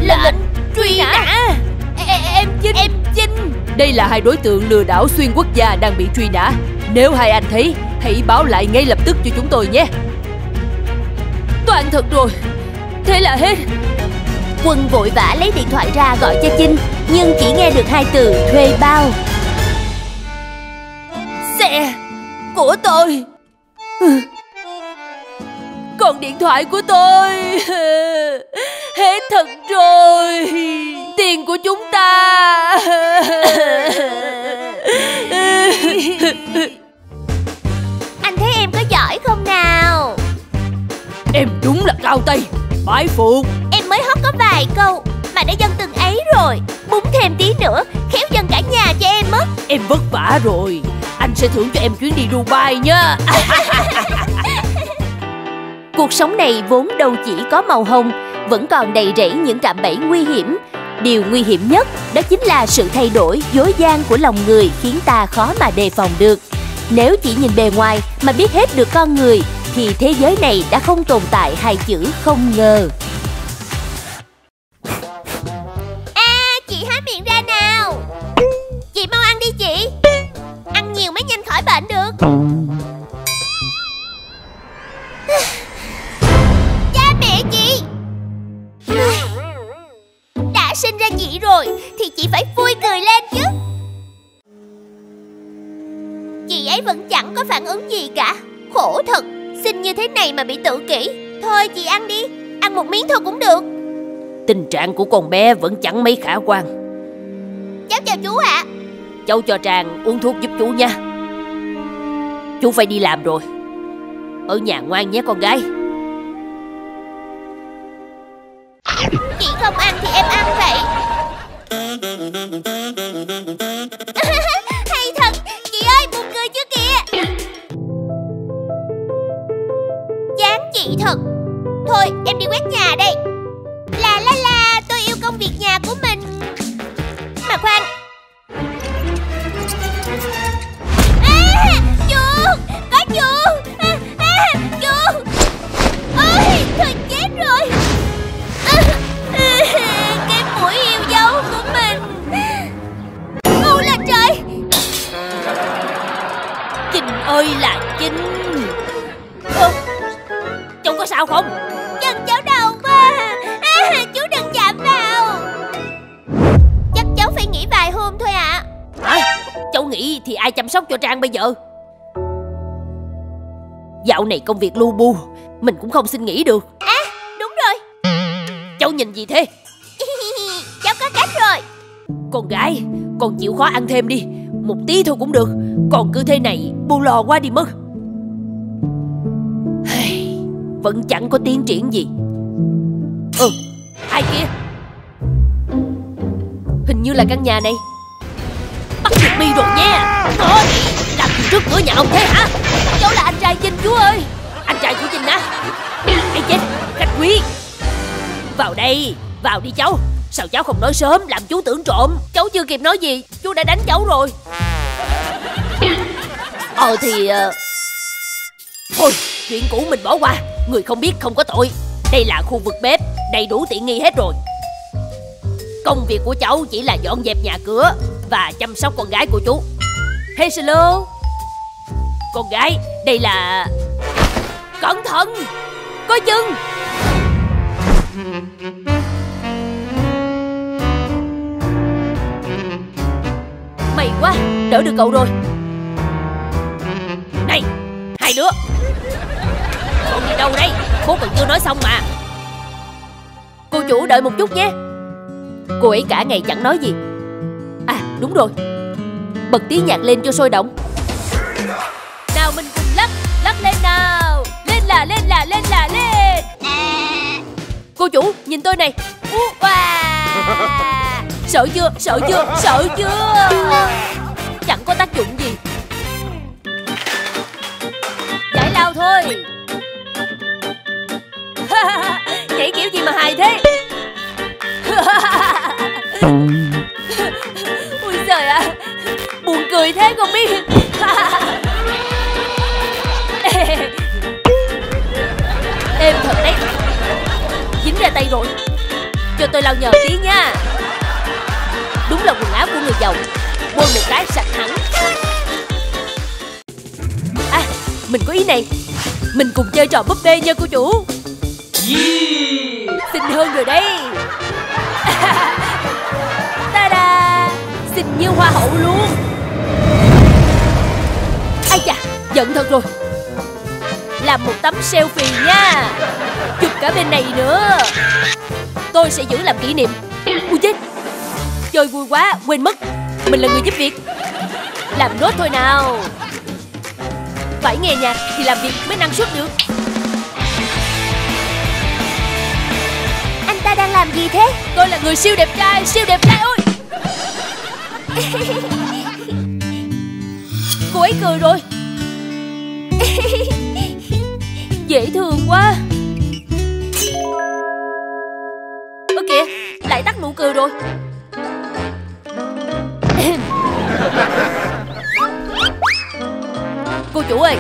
Lệnh truy nã. Em Chinh Em Chinh Đây là hai đối tượng lừa đảo xuyên quốc gia đang bị truy nã. Nếu hai anh thấy Hãy báo lại ngay lập tức cho chúng tôi nhé. Toàn thật rồi. Thế là hết. Quân vội vã lấy điện thoại ra gọi cho Chinh Nhưng chỉ nghe được hai từ thuê bao. Xe của tôi. Còn điện thoại của tôi. Hết thật rồi. Tiền của chúng ta Em đúng là cao tay. Bái phụ Em mới hót có vài câu Mà đã dân từng ấy rồi. Búng thêm tí nữa Khéo dân cả nhà cho em mất. Em vất vả rồi. Anh sẽ thưởng cho em chuyến đi Dubai nhá Cuộc sống này vốn đâu chỉ có màu hồng, vẫn còn đầy rẫy những cạm bẫy nguy hiểm. Điều nguy hiểm nhất đó chính là sự thay đổi, dối gian của lòng người khiến ta khó mà đề phòng được. Nếu chỉ nhìn bề ngoài mà biết hết được con người thì thế giới này đã không tồn tại hai chữ không ngờ. Mà bị tự kỷ. Thôi chị ăn đi, ăn một miếng thôi cũng được. Tình trạng của con bé vẫn chẳng mấy khả quan Cháu chào chú ạ. Cháu cho Trang uống thuốc giúp chú nha Chú phải đi làm rồi Ở nhà ngoan nhé con gái Chị không ăn thì em ăn vậy thật. Thôi em đi quét nhà đây Là la la Tôi yêu công việc nhà của mình. Mà khoan. À, Chuột Có chuột à, à, Chuột Ôi thôi chết rồi. À, à, cái mũi yêu dấu của mình. Ô là trời. Chinh ơi là Chinh có sao không? Chân cháu đau quá. À, Chú đừng chạm vào. Chắc cháu phải nghỉ vài hôm thôi ạ. Hả? Cháu nghĩ thì ai chăm sóc cho Trang bây giờ? Dạo này công việc lu bu Mình cũng không xin nghỉ được. À đúng rồi. Cháu nhìn gì thế? Cháu có cách rồi. Con gái Con chịu khó ăn thêm đi. Một tí thôi cũng được. Còn cứ thế này bu lò quá đi mất vẫn chẳng có tiến triển gì. Ừ Ai kia? Hình như là căn nhà này. Bắt được mi rồi nha. Thôi Làm gì trước cửa nhà ông thế hả? Cháu là anh trai Vinh, chú ơi. Anh trai của Vinh á Ê, chết, Khách quý. Vào đây, Vào đi cháu. Sao cháu không nói sớm, làm chú tưởng trộm? Cháu chưa kịp nói gì, Chú đã đánh cháu rồi. Ờ thì ờ, Thôi, chuyện cũ mình bỏ qua. Người không biết không có tội. Đây là khu vực bếp, Đầy đủ tiện nghi hết rồi. Công việc của cháu chỉ là dọn dẹp nhà cửa Và chăm sóc con gái của chú. Hey hello Con gái, Đây là Cẩn thận. Có chân May quá, Đỡ được cậu rồi. Này, Hai đứa đi đâu đây Bố còn chưa nói xong mà. Cô chủ đợi một chút nhé. Cô ấy cả ngày chẳng nói gì. À đúng rồi. Bật tiếng nhạc lên cho sôi động. Nào mình cùng lắc Lắc lên nào. Lên là lên là lên là, lên. Cô chủ, nhìn tôi này. Wow. Sợ chưa sợ chưa sợ chưa. Chẳng có tác dụng gì. Giải lao thôi. Nhảy kiểu gì mà hài thế? Ui trời ạ, Buồn cười thế con biết. Êm thật đấy. Dính ra tay rồi. Cho tôi lau nhờ tí nha. Đúng là quần áo của người giàu. Bôi một cái sạch hẳn. À Mình có ý này. Mình cùng chơi trò búp bê nha cô chủ. Xinh hơn rồi đấy. Ta-da Xinh như hoa hậu luôn. Ai chà, Giận thật rồi. Làm một tấm selfie nha. Chụp cả bên này nữa. Tôi sẽ giữ làm kỷ niệm. Ui chết. Chơi vui quá, quên mất. Mình là người giúp việc. Làm nốt thôi nào. Phải nghe nhạc thì làm việc mới năng suất được. Làm gì thế? Tôi là người siêu đẹp trai, Siêu đẹp trai ơi Cô ấy cười rồi. Dễ thương quá. Ơ kìa, Lại tắt nụ cười rồi. Cô chủ ơi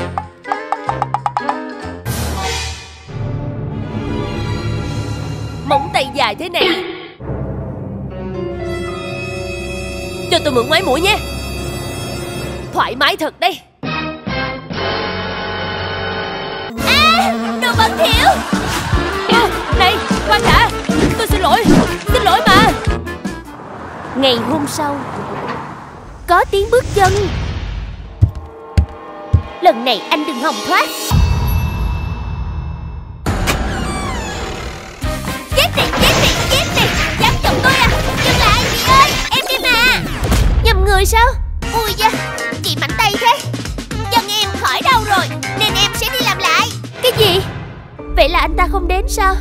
Móng tay dài thế này. Cho tôi mượn ngoái mũi nhé. Thoải mái thật đấy à, Đồ bẩn thỉu à, Này khoan đã. Tôi xin lỗi. Xin lỗi mà. Ngày hôm sau Có tiếng bước chân. Lần này anh đừng hòng thoát. Nhầm người sao? Ui da, chị mạnh tay thế. Chân em khỏi đau rồi Nên em sẽ đi làm lại. Cái gì? Vậy là anh ta không đến sao?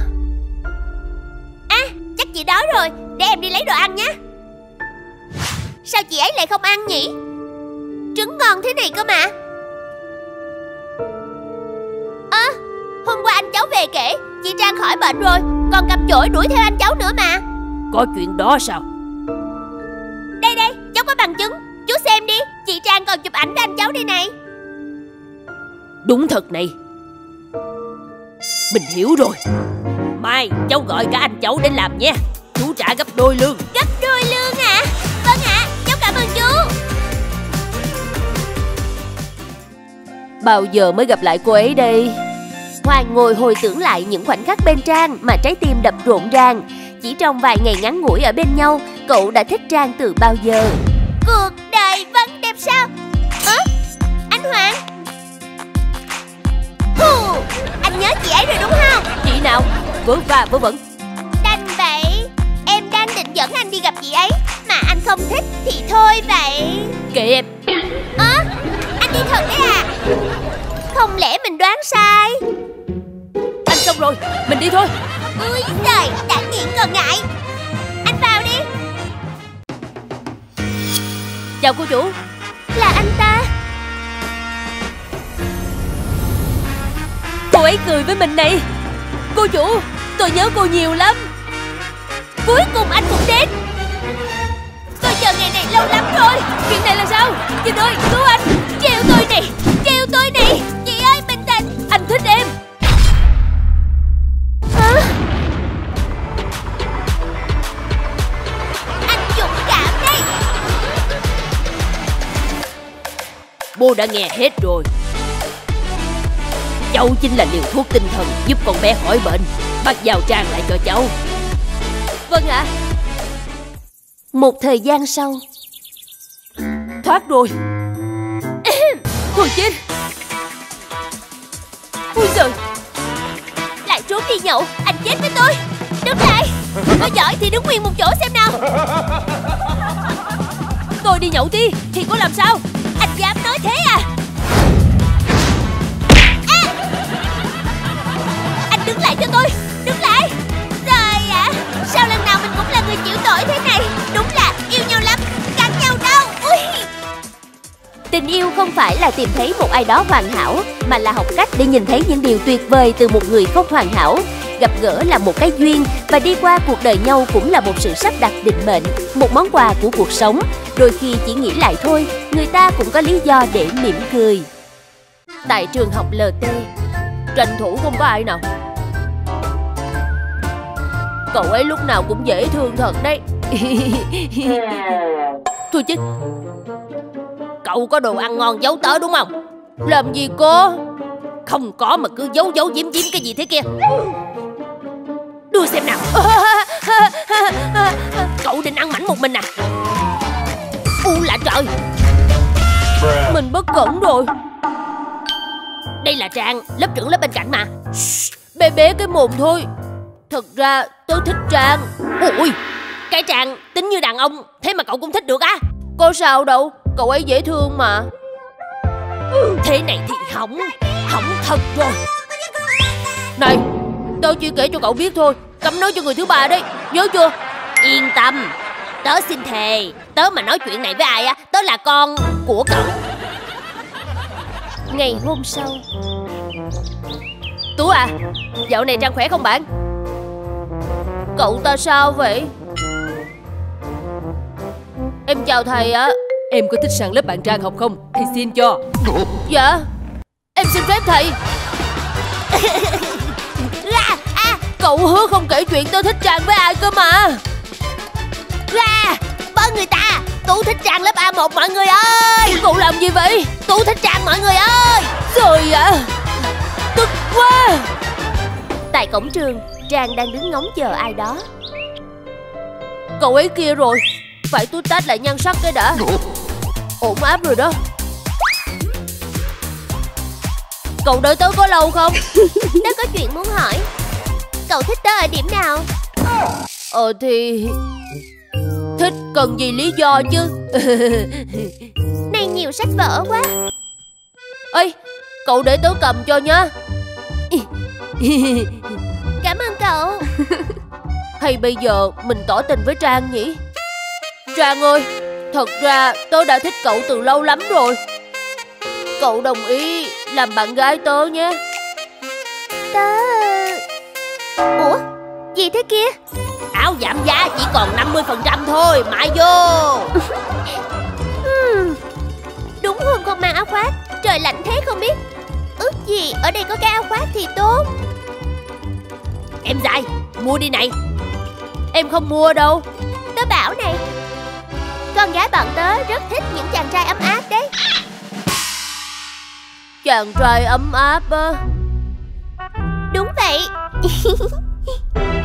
À, chắc chị đói rồi Để em đi lấy đồ ăn nhé. Sao chị ấy lại không ăn nhỉ? Trứng ngon thế này cơ mà. Ơ, hôm qua anh cháu về kể Chị Trang khỏi bệnh rồi Còn cầm chổi đuổi theo anh cháu nữa mà. Có chuyện đó sao? Trang còn chụp ảnh với anh cháu đây này. Đúng thật này. Mình hiểu rồi. Mai cháu gọi cả anh cháu đến làm nhé. Chú trả gấp đôi lương. Gấp đôi lương hả? Vâng ạ, cháu cảm ơn chú. Bao giờ mới gặp lại cô ấy đây? Hoàng ngồi hồi tưởng lại những khoảnh khắc bên Trang Mà trái tim đập rộn ràng. Chỉ trong vài ngày ngắn ngủi ở bên nhau Cậu đã thích Trang từ bao giờ? Cuộc sao? Ơ, anh Hoàng. Hù, anh nhớ chị ấy rồi đúng không? Chị nào? Vớ va vớ vẩn. Đành vậy Em đang định dẫn anh đi gặp chị ấy. Mà anh không thích thì thôi vậy. Kệ em. Ơ, anh đi thật đấy à? Không lẽ mình đoán sai? Anh xong rồi Mình đi thôi. Úi giời, đã nghiện còn ngại. Anh vào đi. Chào cô chủ là anh ta. Cô ấy cười với mình này. Cô chủ Tôi nhớ cô nhiều lắm. Cuối cùng anh cũng đến. Tôi chờ ngày này lâu lắm rồi Chuyện này là sao? Chị ơi cứu anh. Treo tôi này Treo tôi này. Chị ơi bình tĩnh Anh thích em. Bố đã nghe hết rồi. Cháu chính là liều thuốc tinh thần Giúp con bé khỏi bệnh. Bắt giao trang lại cho cháu. Vâng ạ. Một thời gian sau. Thoát rồi. Thôi chết. Ôi trời Lại trốn đi nhậu. Anh chết với tôi. Đứng lại. Có giỏi thì đứng nguyên một chỗ xem nào. Tôi đi nhậu đi. Thì có làm sao anh thế à? À! Anh đứng lại cho tôi, Đứng lại. Trời ạ, Sao lần nào mình cũng là người chịu tội thế này? Đúng là yêu nhau lắm, Cắn nhau đâu Ui! Tình yêu không phải là tìm thấy một ai đó hoàn hảo, Mà là học cách để nhìn thấy những điều tuyệt vời từ một người không hoàn hảo. Gặp gỡ là một cái duyên, Và đi qua cuộc đời nhau cũng là một sự sắp đặt định mệnh, Một món quà của cuộc sống. Đôi khi chỉ nghĩ lại thôi Người ta cũng có lý do để mỉm cười. Tại trường học LT Tranh thủ không có ai nào. Cậu ấy lúc nào cũng dễ thương thật đấy. Thôi chứ Cậu có đồ ăn ngon giấu tớ đúng không? Làm gì có Không có mà cứ giấu giấu giếm giếm cái gì thế kia. Đưa xem nào. Cậu định ăn mảnh một mình à? U là trời. Mình bất cẩn rồi. Đây là Trang Lớp trưởng lớp bên cạnh mà. Bé bé cái mồm thôi. Thật ra tớ thích Trang. Ui Cái Trang tính như đàn ông Thế mà cậu cũng thích được á. Có sao đâu Cậu ấy dễ thương mà. Thế này thì hỏng Hỏng thật rồi. Này Tớ chỉ kể cho cậu biết thôi Cấm nói cho người thứ ba đấy. Nhớ chưa? Yên tâm Tớ xin thề Tớ mà nói chuyện này với ai á Tớ là con của cậu. Ngày hôm sau. Tú à Dạo này Trang khỏe không bạn? Cậu ta sao vậy? Em chào thầy ạ. Em có thích sang lớp bạn Trang học không? Thầy xin cho. Dạ. Em xin phép thầy. À, Cậu hứa không kể chuyện tôi thích Trang với ai cơ mà ra Bớ người ta. Tú thích Trang lớp A1 mọi người ơi. Cậu làm gì vậy? Tú thích Trang mọi người ơi. Trời ạ. Tức quá. Tại cổng trường, Trang đang đứng ngóng chờ ai đó. Cậu ấy kia rồi. Phải tôi tách lại nhan sắc cái đã. Ổn áp rồi đó. Cậu đợi tớ có lâu không? Tớ có chuyện muốn hỏi. Cậu thích tớ ở điểm nào? Ờ thì Thích cần gì lý do chứ? Này nhiều sách vở quá. Ê Cậu để tớ cầm cho nhá. Cảm ơn cậu. Hay bây giờ mình tỏ tình với Trang nhỉ? Trang ơi Thật ra tớ đã thích cậu từ lâu lắm rồi. Cậu đồng ý làm bạn gái tớ nhé. Tớ Ủa? Gì thế kia Áo giảm giá chỉ còn 50% thôi Mãi vô? Đúng hôm không mang áo khoác Trời lạnh thế không biết. Ước gì ở đây có cái áo khoác thì tốt. Em dài Mua đi này. Em không mua đâu. Tớ bảo này Con gái bọn tớ rất thích những chàng trai ấm áp đấy. Chàng trai ấm áp á. Đúng vậy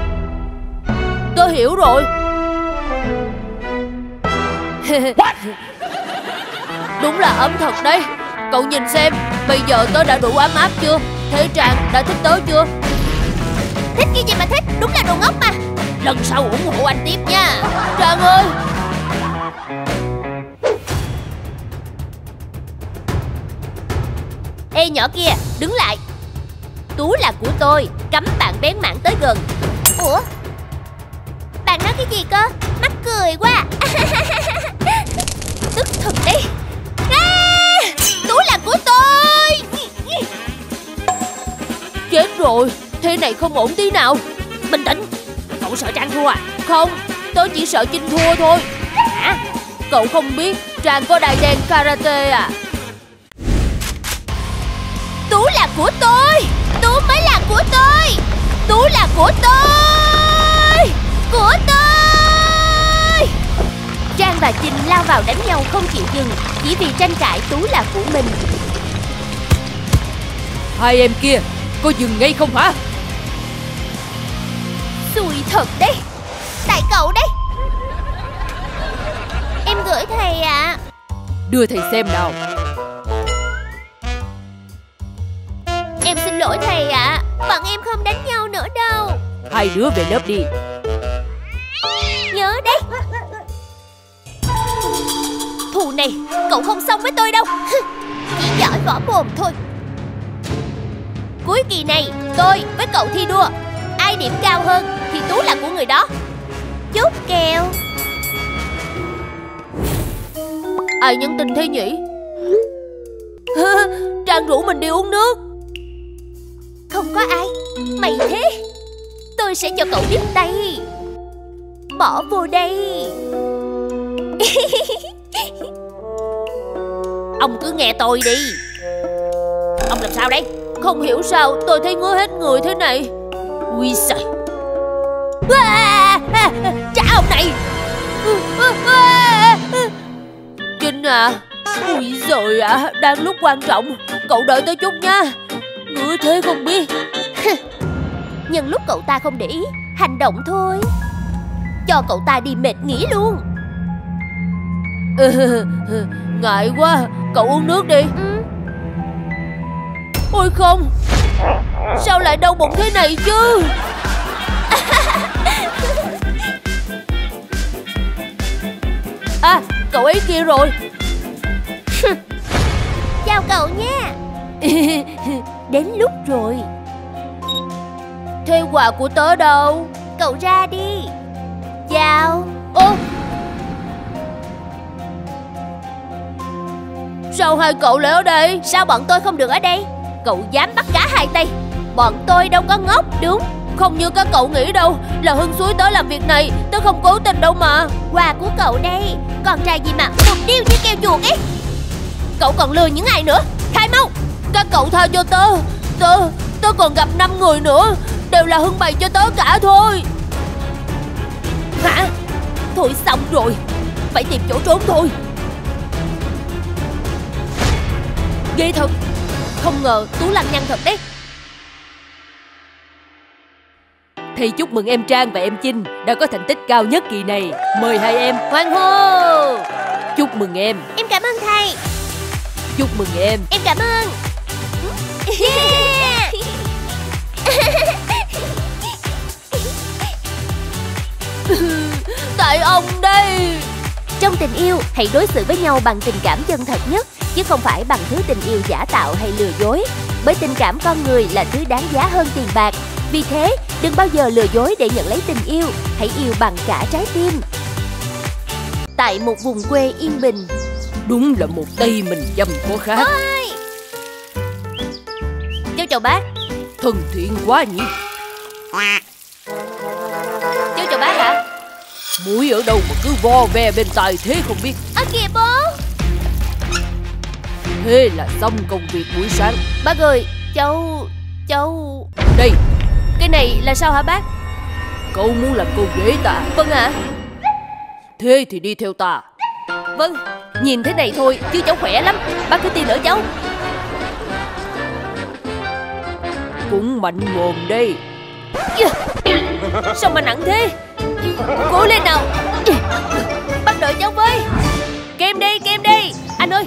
Tớ hiểu rồi. Đúng là ấm thật đấy. Cậu nhìn xem Bây giờ tớ đã đủ ấm áp chưa? Thế Trang đã thích tớ chưa? Thích cái gì mà thích Đúng là đồ ngốc mà. Lần sau ủng hộ anh tiếp nha. Trang ơi! Ê nhỏ kia đứng lại. Tú là của tôi Cấm bạn bén mảng tới gần. Ủa Bạn nói cái gì cơ? Mắc cười quá. Tức thật đấy à, Tú là của tôi. Chết rồi Thế này không ổn tí nào. Bình tĩnh. Cậu sợ Trang thua à? Không Tớ chỉ sợ Chinh thua thôi. Hả? Cậu không biết Trang có đai đen karate à? Tú là của tôi. Tú mới là của tôi. Tú là của tôi Của tôi. Trang và Chinh lao vào đánh nhau không chịu dừng chỉ vì tranh cãi Tú là của mình. Hai em kia Có dừng ngay không hả? Xui thật đấy. Tại cậu đấy. Em gửi thầy ạ. Đưa thầy xem nào. Em xin lỗi thầy ạ. Bọn em không đánh nhau nữa đâu. Hai đứa về lớp đi đấy Thù này, Cậu không xong với tôi đâu. Chỉ giỏi võ mồm thôi. Cuối kỳ này, Tôi với cậu thi đua. Ai điểm cao hơn Thì Tú là của người đó. Chúc kèo. Ai nhân tình thế nhỉ? Trang rủ mình đi uống nước. Không có ai. Mày thế. Tôi sẽ cho cậu biết tay. Bỏ vô đây. Ông cứ nghe tôi đi. Ông làm sao đây? Không hiểu sao tôi thấy ngứa hết người thế này. Ui giời. À, à, Trả ông này. Kinh à. Ui giời ạ. Đang lúc quan trọng Cậu đợi tôi chút nha Ngứa thế không biết. Nhân lúc cậu ta không để ý Hành động thôi. Cho cậu ta đi mệt nghỉ luôn. Ngại quá Cậu uống nước đi. Ừ. Ôi không Sao lại đau bụng thế này chứ? À cậu ấy kia rồi. Chào cậu nha. Đến lúc rồi. Thế quà của tớ đâu? Cậu ra đi giao Ô. Sao hai cậu lại ở đây? Sao bọn tôi không được ở đây? Cậu dám bắt cá hai tay. Bọn tôi đâu có ngốc, Đúng. Không như các cậu nghĩ đâu. Là Hưng suối tới làm việc này, tôi không cố tình đâu mà. Quà của cậu đây. Con trai gì mà một điêu như keo chuột ấy? Cậu còn lừa những ai nữa? Khai mau. Các cậu tha cho tớ. Tớ Tớ còn gặp 5 người nữa. Đều là Hưng bày cho tớ cả thôi. Hả Thôi xong rồi Phải tìm chỗ trốn thôi Ghê thật Không ngờ Tú lăng nhăng thật đấy Thì chúc mừng em Trang và em Chinh đã có thành tích cao nhất kỳ này. Mời hai em hoan hô. Chúc mừng em. Em cảm ơn thầy. Chúc mừng em. Em cảm ơn. Yeah. Tại ông đây. Trong tình yêu, hãy đối xử với nhau bằng tình cảm chân thật nhất, chứ không phải bằng thứ tình yêu giả tạo hay lừa dối. Bởi tình cảm con người là thứ đáng giá hơn tiền bạc. Vì thế, đừng bao giờ lừa dối để nhận lấy tình yêu, hãy yêu bằng cả trái tim. Tại một vùng quê yên bình, Đúng là một tay mình dâm có khác. Ôi. Cháu chào bác. Thân thiện quá nhỉ. Chào bác ạ. Mũi ở đâu mà cứ vo ve bên tai thế không biết. Ơ kìa bố. Thế là xong công việc buổi sáng. Bác ơi, cháu... cháu... Đây, Cái này là sao hả bác? cậu muốn làm cô dễ ta. Vâng ạ. Thế thì đi theo ta. Vâng, nhìn thế này thôi chứ cháu khỏe lắm. Bác cứ tin ở cháu. Cũng mạnh mồm đây. Sao mà nặng thế? Cố lên nào. Bác đợi cháu với. Kem đi, kem đi. Anh ơi,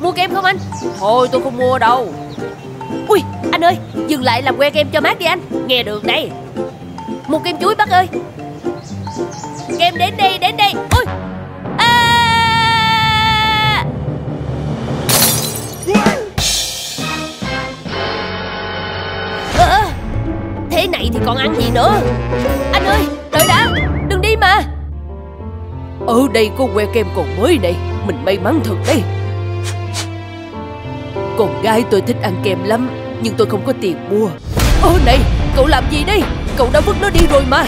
mua kem không anh? Thôi tôi không mua đâu. Ui, anh ơi, dừng lại làm que kem cho mát đi anh. Nghe được đây. Một kem chuối bác ơi. Kem đến đây, đến đây. Ui. Thế này thì còn ăn gì nữa? Anh ơi đợi đã Đừng đi mà. Ở đây có que kem còn mới này Mình may mắn thật đấy. Con gái tôi thích ăn kem lắm Nhưng tôi không có tiền mua. Ơ này cậu làm gì đây? Cậu đã vứt nó đi rồi mà.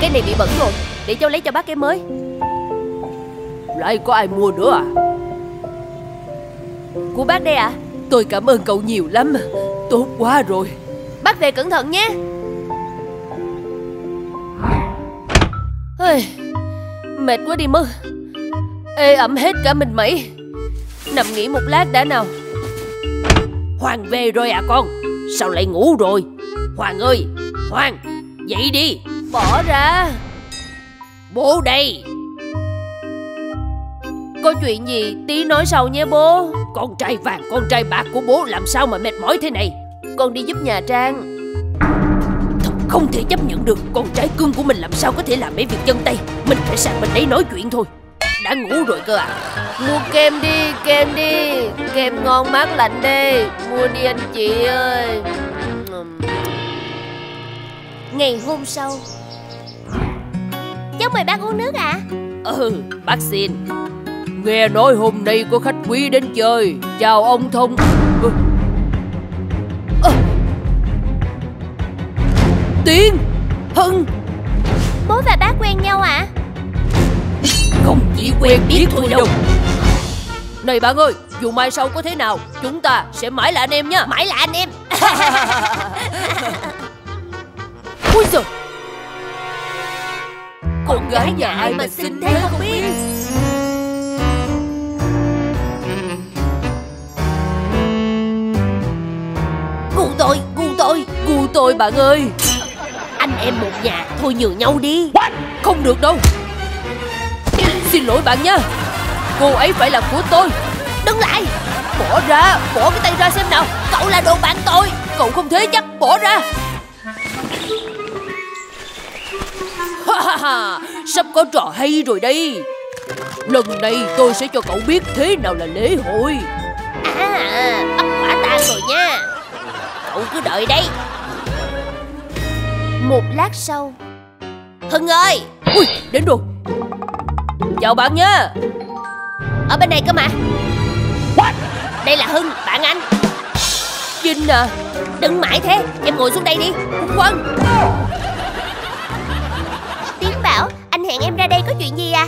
Cái này bị bẩn rồi Để cháu lấy cho bác cái mới. Lại có ai mua nữa à? Của bác đây ạ. Tôi cảm ơn cậu nhiều lắm Tốt quá rồi Bác về cẩn thận nhé. Ôi, Mệt quá đi mất Ê ẩm hết cả mình mẩy. Nằm nghỉ một lát đã nào. Hoàng về rồi à con? Sao lại ngủ rồi? Hoàng ơi Hoàng Dậy đi. Bỏ ra. Bố đây. Có chuyện gì tí nói sau nhé bố. Con trai vàng con trai bạc của bố Làm sao mà mệt mỏi thế này? Con đi giúp nhà Trang. Thật không thể chấp nhận được Con trai cưng của mình làm sao có thể làm mấy việc chân tay. Mình phải sang bên đấy nói chuyện thôi. Đã ngủ rồi cơ à. Mua kem đi, kem đi. Kem ngon mát lạnh đi. Mua đi anh chị ơi. Ngày hôm sau. Cháu mời bác uống nước ạ. Ừ bác xin. Nghe nói hôm nay có khách quý đến chơi. Chào ông Thông. Ơ. Tiên. Hưng. Bố và bác quen nhau ạ. Không chỉ quen biết thôi đâu. Này bạn ơi Dù mai sau có thế nào Chúng ta sẽ mãi là anh em nha. Mãi là anh em. Ui giời. Con gái nhà ai mà xinh thế không biết. Gu tôi Gu tôi Gu tôi bạn ơi anh em một nhà, Thôi nhường nhau đi. Không được đâu. Xin lỗi bạn nha. Cô ấy phải là của tôi. Đứng lại. Bỏ ra, Bỏ cái tay ra xem nào. Cậu là đồ bạn tôi. Cậu không thế chắc, Bỏ ra. Ha ha ha. Sắp có trò hay rồi đây. Lần này tôi sẽ cho cậu biết thế nào là lễ hội. À bắt quả tang rồi nha. Cậu cứ đợi đây. Một lát sau. Hưng ơi! Ui đến rồi. Chào bạn nha Ở bên này cơ mà. Đây là Hưng bạn anh. Vinh à Đừng mãi thế. Em ngồi xuống đây đi. Khoan Tiến bảo Anh hẹn em ra đây có chuyện gì à?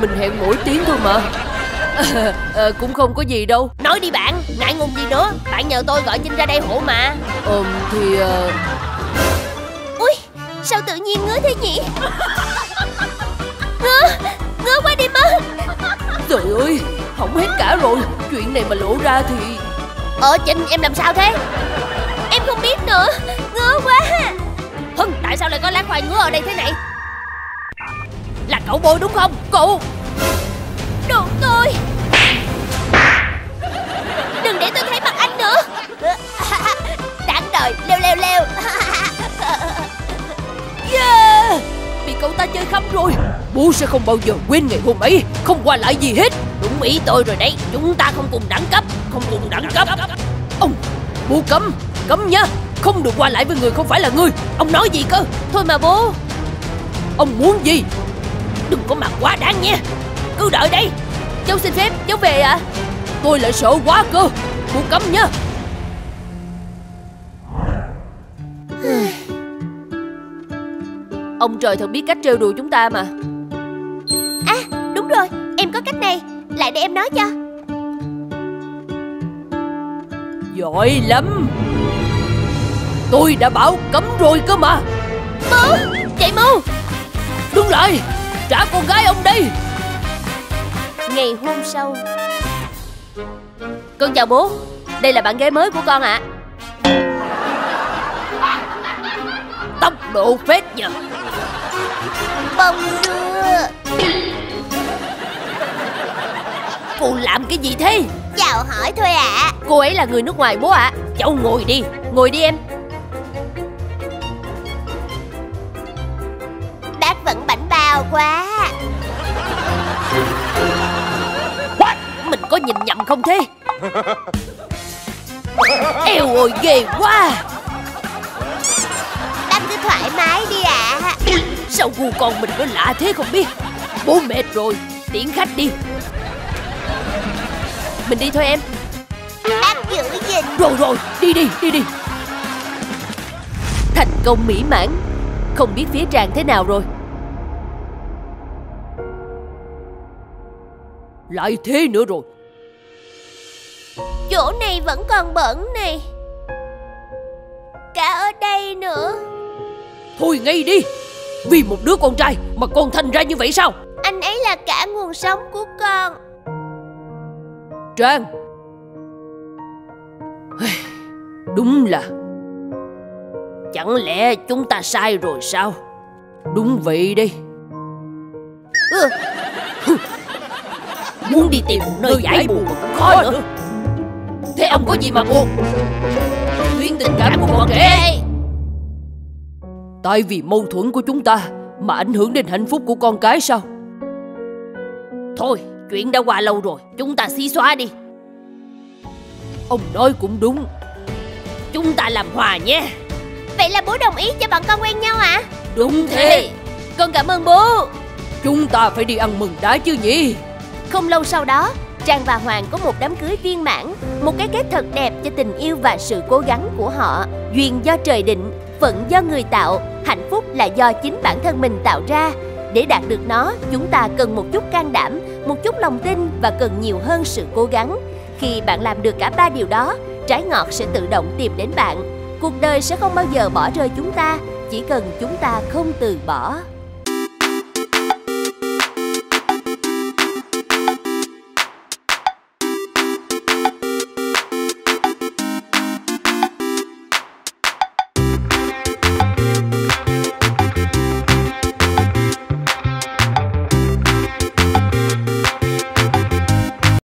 Mình hẹn mỗi tiếng thôi mà. À, à, Cũng không có gì đâu. Nói đi bạn Ngại ngùng gì nữa. Bạn nhờ tôi gọi Vinh ra đây hộ mà. Ừm thì à, Sao tự nhiên ngứa thế nhỉ? Ngứa Ngứa quá đi mất Trời ơi Hỏng hết cả rồi. Chuyện này mà lộ ra thì Ờ Trinh em làm sao thế? Em không biết nữa. Ngứa quá. Hưng tại sao lại có lá khoai ngứa ở đây thế này? Là cậu bôi đúng không Cậu Đồ tôi. Đừng để tôi thấy mặt anh nữa. Đáng đời. Leo leo leo Yeah. Bị cậu ta chơi khăm rồi Bố sẽ không bao giờ quên ngày hôm ấy. Không qua lại gì hết. Đúng ý tôi rồi đấy. Chúng ta không cùng đẳng cấp. Không cùng đẳng cấp. Ông Bố cấm. Cấm nha Không được qua lại với người không phải là người. Ông nói gì cơ? Thôi mà bố. Ông muốn gì? Đừng có mặt quá đáng nha Cứ đợi đây. Cháu xin phép cháu về ạ. À? Tôi lại sợ quá cơ. Bố cấm nha Ông trời thật biết cách trêu đùa chúng ta mà. À đúng rồi Em có cách này Lại để em nói cho. Giỏi lắm. Tôi đã bảo cấm rồi cơ mà. Bố Chạy mau. Đứng lại Trả con gái ông đây. Ngày hôm sau. Con chào bố Đây là bạn gái mới của con ạ. Tốc độ phết nhờ. Bông đưa Cô làm cái gì thế? Chào hỏi thôi ạ. Cô ấy là người nước ngoài bố ạ. Cháu ngồi đi. Ngồi đi em. Bác vẫn bảnh bao quá. Mình có nhìn nhầm không thế? Eo ơi ghê quá thoải mái đi ạ. Sao gu con mình nó lạ thế không biết? Bố mệt rồi Tiễn khách đi. Mình đi thôi em. Bác giữ gìn. Rồi rồi đi đi đi đi. Thành công mỹ mãn. Không biết phía Trang thế nào rồi. Lại thế nữa rồi. Chỗ này vẫn còn bẩn này. Cả ở đây nữa Thôi ngay đi. Vì một đứa con trai mà con thành ra như vậy sao? Anh ấy là cả nguồn sống của con. Trang. Đúng là. Chẳng lẽ chúng ta sai rồi sao? Đúng vậy đi ừ. Muốn đi tìm một nơi giải buồn mà cũng khó nữa. Thế ông có gì mà buồn Tuyến tình cảm của bọn trẻ Tại vì mâu thuẫn của chúng ta Mà ảnh hưởng đến hạnh phúc của con cái sao? Thôi chuyện đã qua lâu rồi Chúng ta xí xóa đi. Ông nói cũng đúng. Chúng ta làm hòa nhé. Vậy là bố đồng ý cho bọn con quen nhau à Đúng thế. Con cảm ơn bố. Chúng ta phải đi ăn mừng đã chứ nhỉ? Không lâu sau đó Trang và Hoàng có một đám cưới viên mãn Một cái kết thật đẹp cho tình yêu và sự cố gắng của họ. Duyên do trời định, vận do người tạo Hạnh phúc là do chính bản thân mình tạo ra. Để đạt được nó, chúng ta cần một chút can đảm, một chút lòng tin và cần nhiều hơn sự cố gắng. Khi bạn làm được cả ba điều đó, trái ngọt sẽ tự động tìm đến bạn. Cuộc đời sẽ không bao giờ bỏ rơi chúng ta, chỉ cần chúng ta không từ bỏ.